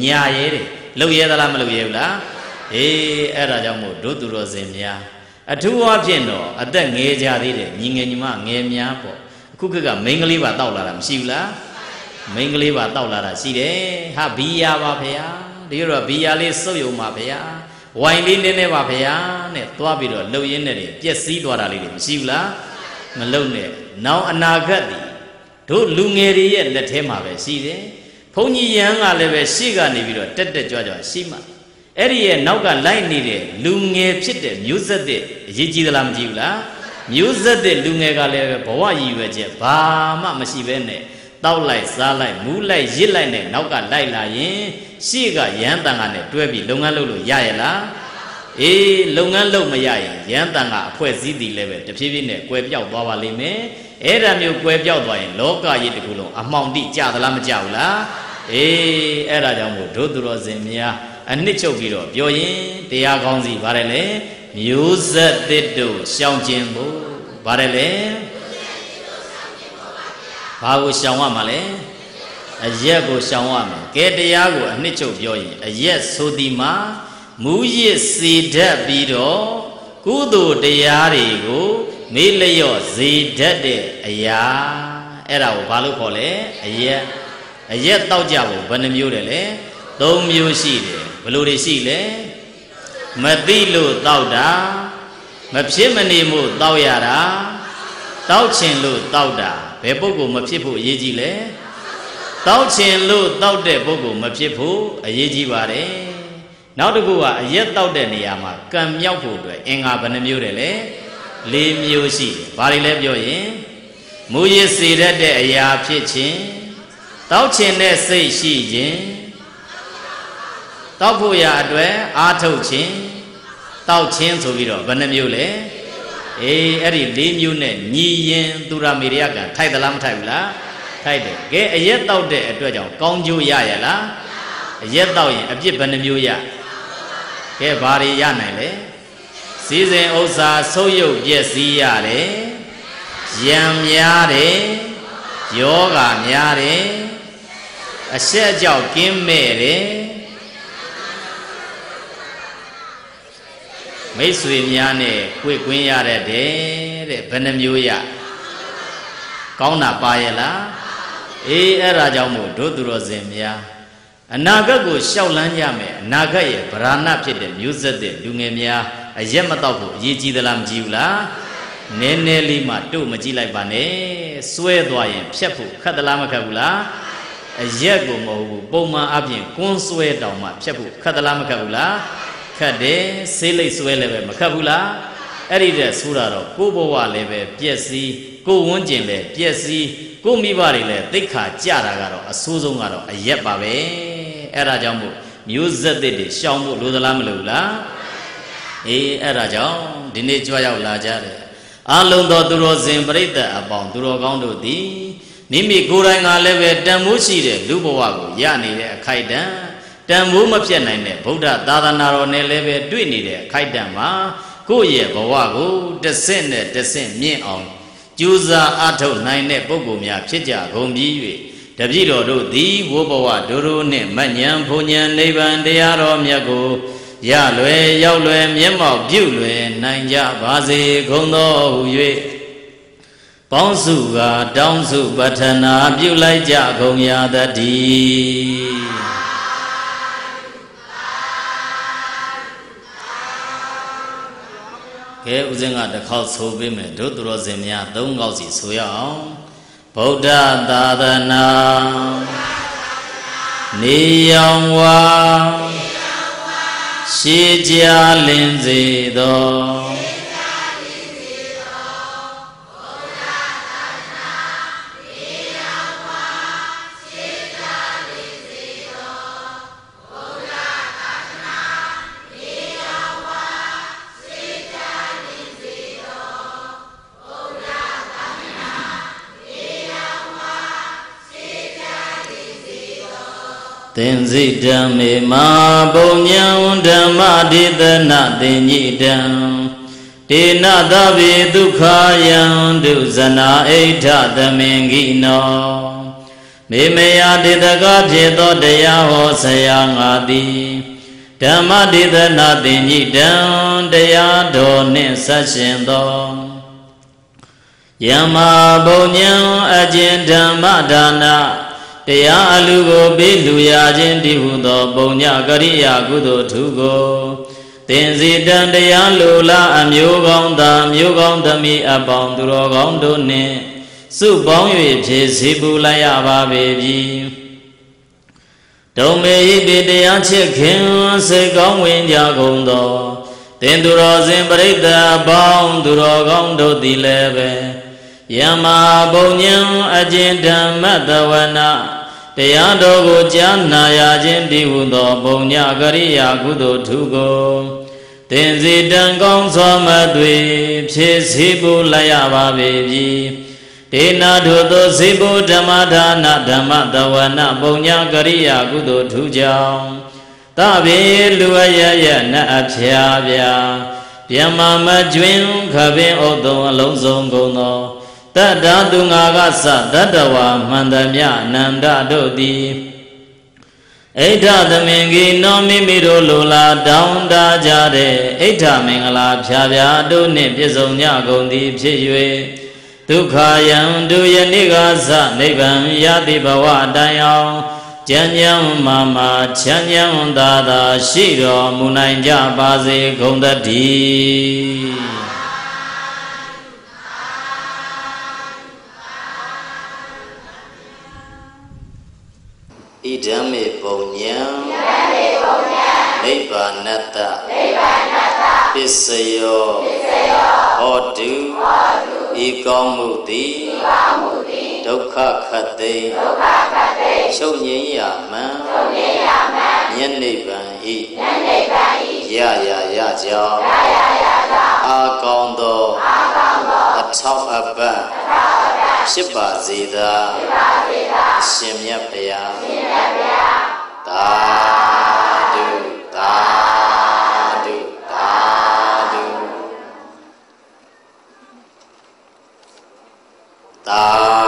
ညာရဲတယ်လှုပ်ရဲသလားမလှုပ်ရဲဘူးလား အေးအဲ့ဒါကြောင့်မို့ဒုသူတော်စင်များအထူးအဖြစ်တော့အသက်ငယ်ကြသေးတယ်ညီငယ်ညီမငယ်များပေါ့အခုခေတ်ကမိန်းကလေးပါတောက်လာတာမရှိဘူးလားမိန်းကလေးပါတောက်လာတာရှိတယ်ဟာဘီယာပါဖေဟာဒီတော့ဘီယာလေးစုပ်ယုံပါဖေဟာဝိုင်လေးနည်းနည်းပါဖေဟာနဲ့သွားပြီးတော့လှုပ်ရင်းနဲ့ပြက်စီးသွားတာလေးတွေမရှိဘူးလားမလုံနဲ့နောင်အနာဂတ်ဒီတို့လူငယ်တွေရဲ့လက်ထဲမှာပဲရှိတယ်ဘုန်းကြီးယဟန်ကလည်းပဲရှေ့ကနေပြီးတော့တက်တက်ကြွကြွရှိမှ အဲ့ဒီရဲ့နောက်ကလိုက်နေတဲ့လူငယ်ဖြစ်တဲ့မျိုးဆက်တဲ့အရေးကြီးသလားမကြည့်ဘူးလားမျိုးဆက်တဲ့လူငယ်ကလည်းဘဝရည်ရွယ်ချက်ဘာမှမရှိဘဲနဲ့တောက်လိုက်စားလိုက်မူးလိုက်ရစ်လိုက်နဲ့နောက်ကလိုက်လာရင်ရှေ့ကရမ်းတန်ကနဲ့တွဲပြီးလုပ်ငန်းလုပ်လို့ရရဲ့လားအေးလုပ်ငန်းလုပ်မရရင်ရန်တန်ကအဖွဲစည်းတည်လည်းပဲတဖြည်းဖြည်းနဲ့ကွယ်ပြောက်သွားပါလိမ့်မယ်အဲ့ဒါမျိုးကွယ်ပြောက်သွားရင်လောကကြီးတစ်ခုလုံးအမှောင်တိကြသလားမကြဘူးလားအေးအဲ့ဒါကြောင့်မို့ဒုသူတော်စင်များ အနှစ်ချုပ်ပြီးတော့ပြောရင်တရားကောင်းစီဗါတယ်လေမျိုးဆက်သစ်တို့ရှောင်ကျင်ဖို့ဗါတယ်လေဘာကိုရှောင်ရမှာလဲအရက်ကိုရှောင်ရမယ်ကဲတရားကိုအနှစ်ချုပ်ပြောရင်အရက်ဆိုဒီမှာမူရစ်စေတတ်ပြီးတော့ကုသိုလ်တရားတွေကိုမေးလျော့ဇေတတ်တဲ့အရာအဲ့ဒါကိုဘာလို့ခေါ်လဲအရက်အရက်တောက်ကြဖို့ဘယ်နှမျိုးတယ်လဲ၃မျိုးရှိတယ် ဘယ်လိုတွေရှိလဲမသိလို့တောက်တာမဖြစ်မနေမှုတောက်ရတာတောက်ချင်လို့တောက်တာဘယ်ပုဂ္ဂိုလ်မဖြစ်ဖို့အရေးကြီးလဲတောက်ချင်လို့တောက်တဲ့ပုဂ္ဂိုလ်မဖြစ်ဖို့အရေးကြီးပါတယ်နောက်တစ်ခုကအရက်တောက်တဲ့နေရာမှာကံမြောက်ဖို့အတွက်အင်္ဂါဘယ်နှမျိုးတယ်လဲ၄မျိုးရှိတယ်ဘာတွေလဲပြောရင်မူရစ်စေတတ်တဲ့အရာဖြစ်ခြင်းတောက်ချင်တဲ့စိတ်ရှိခြင်း တောက်ဖို့ရာအတွက်အာထုတ်ခြင်းတောက်ခြင်းဆိုပြီးတော့ဘယ်နှမျိုးလဲအေးအဲ့ဒီ၄မျိုးနဲ့ညီရင်သူရမေရိယကထိုက်သလားမထိုက်ဘူးလားထိုက်တယ်ကဲအရက်တောက်တဲ့အတွက်ကြောင့်ကောင်းကျိုးရရလားအရက်တောက်ရင်အပြစ်ဘယ်နှမျိုးရကဲဘာတွေရနိုင်လဲစည်းစိမ်ဥစ္စာဆုံးယုတ်ပျက်စီးရတယ်ရံများတယ်ယောဂများတယ်အဆက်ကြောက်ကင်းမဲ့တယ် မိတ်ဆွေများနဲ့တွေ့ကွင်းရတဲ့တဲ့ဘယ်နှမျိုးရကောင်းတာပါရဲ့လားအေးအဲ့ဒါကြောင့်မို့တို့သူတော်စင်များအနာဂတ်ကိုရှောက်လန်းကြမယ်အနာဂတ်ရဲ့ဗราဏဖြစ်တဲ့မျိုးဆက်တဲ့လူငယ်များအရက်မတော့ဖို့အရေးကြီးသလားမကြီးဘူးလားနည်းနည်းလေးမှတို့မကြည့်လိုက်ပါနဲ့စွဲသွားရင်ဖြတ်ဖို့ခက်သလားမခက်ဘူးလားအရက်ကိုမဟုတ်ဘူးပုံမှန်အပြင်ကွန်းစွဲတောင်မှဖြတ်ဖို့ခက်သလားမခက်ဘူးလား ခက်တယ်ဆေးလိတ်စွဲလည်းပဲမခက်ဘူးလားအဲ့ဒီတဲ့ဆိုးတာတော့ကိုဘဝလည်းပဲပြက်စီးကိုဝန်းကျင်လည်းပြက်စီးကိုမိဘတွေလည်းသိခါကြတာကတော့အဆိုးဆုံးကတော့အရက်ပါပဲအဲ့ဒါကြောင့်မို့မျိုးဆက်သစ်တွေရှောင်ဖို့လိုသလားမလိုဘူးလားအေးအဲ့ဒါကြောင့်ဒီနေ့ကြွရောက်လာကြတယ်အလုံးသောသူတော်စင်ပြိတ္တအပေါင်းသူတော်ကောင်းတို့သည်မိမိကိုယ်တိုင်ကလည်းပဲတန်မိုးရှိတဲ့လူဘဝကိုရနေတဲ့အခိုက်အတန့် တန်မိုးမပြတ်နိုင်တဲ့ဗုဒ္ဓသာသနာတော်နဲ့လည်းပဲတွေ့နေတဲ့အခိုက်အတန့်မှာကိုယ့်ရဲ့ဘဝကိုတဆင့်နဲ့တဆင့်မြင့်အောင်ကြိုးစားအားထုတ်နိုင်တဲ့ပုဂ္ဂိုလ်များဖြစ်ကြကုန်ပြီး၍တပည့်တော်တို့သည်ဝဘဝဒုရိုးနှင့်မညံဘုံညံနိဗ္ဗာန်တရားတော်မြတ်ကိုရလွယ်ရောက်လွယ်မျက်မှောက်ပြုလွယ်နိုင်ကြပါစေကုန်သောဟု၍ပေါင်းစုကတောင်းစုပထနာပြုလိုက်ကြကုန်ရသတည်း ကဲဦးဇင်းကတစ်ခေါက်ဆိုပေးမယ်တို့သူတော်စင်များသုံးခေါက်စီဆိုရအောင်ဗုဒ္ဓသာသနာနေရောင်ဝါရှေးကြလင်းစေသော သင်္စိဓမ္မေမာပုံညံဓမ္မဒေသနာသင်ညိတံဒေနသဗေဒုက္ခယံဒုဇနာအိဋ္ဌသမင်္ဂိနောမေမယဒေတကဖြစ်သောတရားဟောဆရာငါသည်ဓမ္မဒေသနာသင်ညိတံတရားတော်နှင့်ဆက်ရှင်သောယမဘုံညံအကျဉ်ဓမ္မဒါနာ တရားအလူကိုပေးလူရခြင်းတည်ဟုသောပုံညကရိယာကုသိုလ်ထုကိုသင်စီတံတရားလိုလားအမျိုးကောင်းသာမျိုးကောင်းသမီးအပေါင်းသူတော်ကောင်းတို့နှင့်စုပေါင်း၍ဖြည့်စီပူလိုက်ရပါပေပြီဒုံမေဤတိတရားချစ်ခင်စိတ်ကောင်းဝင်ကြကုန်သောသင်သူတော်စင်ပရိသတ်အပေါင်းသူတော်ကောင်းတို့သည်လည်းပဲယမဘုံညံအကျဉ်ဓမ္မတဝနာ တရားတော်ကိုကြားနာရခြင်းတည်ဟုသောပုံညကရိယာကုသိုလ်ထုကိုတင်စီတံကောင်းစွာမသွေဖြည့်စည်းဖို့လိုက်ရပါပေပြီဒေနာထိုသောစေဖို့ဓမ္မဒါနဓမ္မတဝနာပုံညာကရိယာကုသိုလ်ထူကြောင့်တပင်လူအရရနတ်အဖျားဗျာပြမမကျွင်ခပင်ဥတုံအလုံးစုံကုန်သော တတ္တသူငါကသတတ္တဝါမှန်သမျှအနန္တတို့သည်အိဋ္ဌသမင်ကြီးနောမိမိတို့လိုလားတောင်းတကြတဲ့အိဋ္ဌမင်္ဂလာဖြာဖြာတို့နှင့်ပြည့်စုံကြကုန်သည်ဖြစ်၍ဒုက္ခယံဒုယနေ့ကသနိဗ္ဗာန်ယတိဘဝတိုင်အောင်ကြံ့ကြံ့မာမာချမ်းချမ်းသာသာရှိတော်မူနိုင်ကြပါစေကုန်သတည်း ဣဒံမေပုံညံနိဗ္ဗာနတ္တပစ္စယောဟောတုဤကောင်းမှုသည်ဒုက္ခခတ်သိချုပ်ငြိမ်းရာမှန်ညနိဗ္ဗာန်ဤရရရကြောင်းအာကောင်းသောအထောက်အပံ့ ဖြစ်ပါစေသာအရှင်မြတ်ဗျာသာဓုသာဓုသာဓုသာ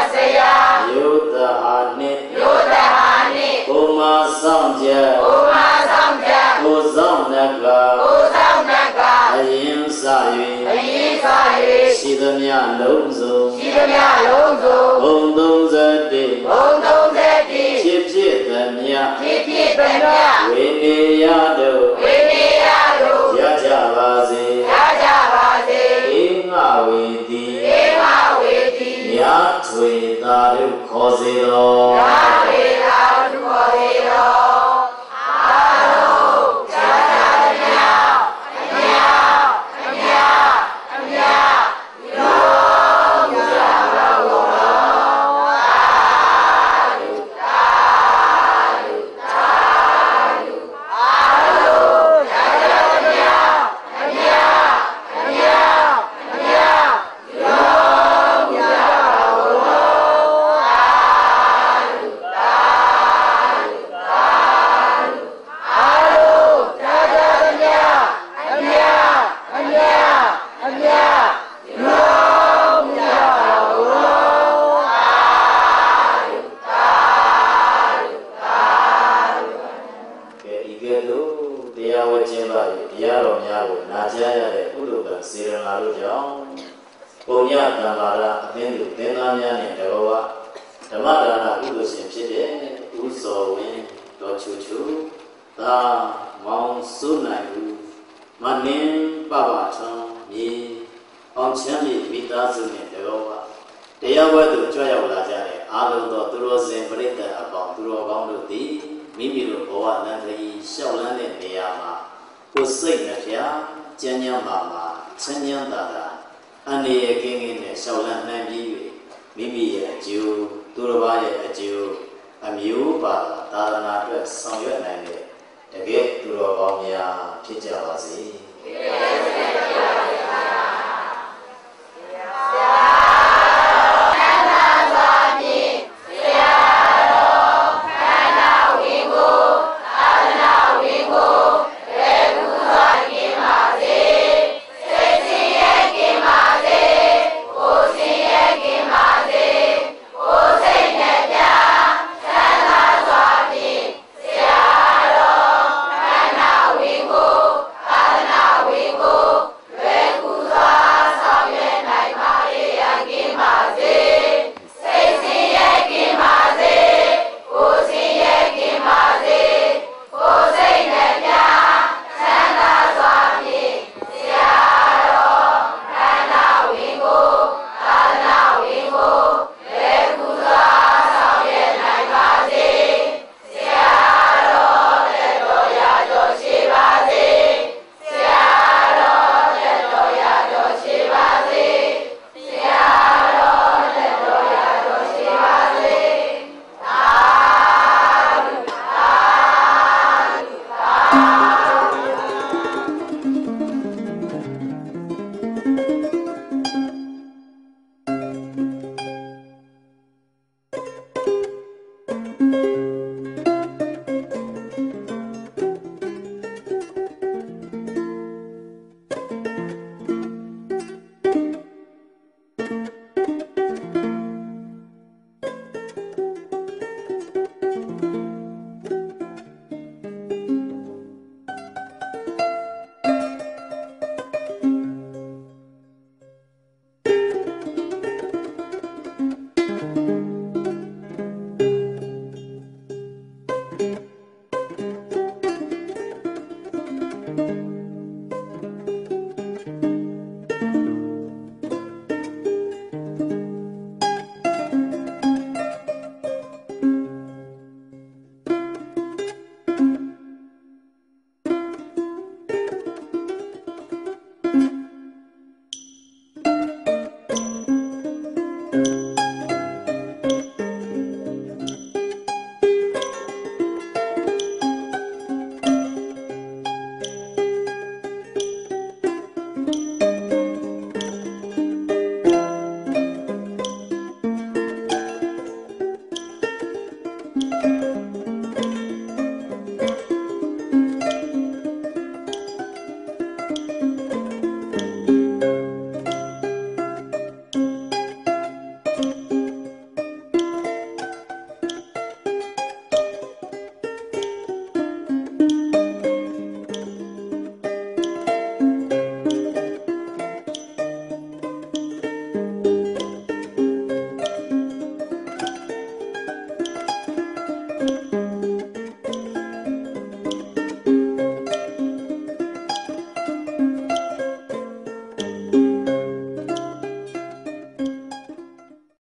လုံးစုံရှိသမျှလုံးစုံဘုံ31ဘုံ31ဖြစ်ဖြစ်သမျှဖြစ်ဖြစ်သမျှဝိနေယတို့ဝိနေယတို့ရကြပါစေရကြပါစေဧငဝေတိဧငဝေတိမြတ်ထွေသာတို့ခေါ်စေတော် အာလုံတော်သူတော်စင်ပြိတ္တအပေါင်းသူတော်ကောင်းတို့သည်မိမိတို့ဘဝလမ်းခရီးရှောက်လန်းတဲ့နေရာမှာကိုယ်စိတ်နှဖျားကြမ်းကြမ်းမာမာချမ်းချမ်းသာသာအနေရကင်းကင်းနဲ့ရှောက်လန်းနိုင်ပြီး၍မိမိရဲ့အကျိုးသူတစ်ပါးရဲ့အကျိုးအမျိုးပါသာသနာအတွက်ဆောင်ရွက်နိုင်တဲ့တကယ်သူတော်ကောင်းများဖြစ်ကြပါစေ။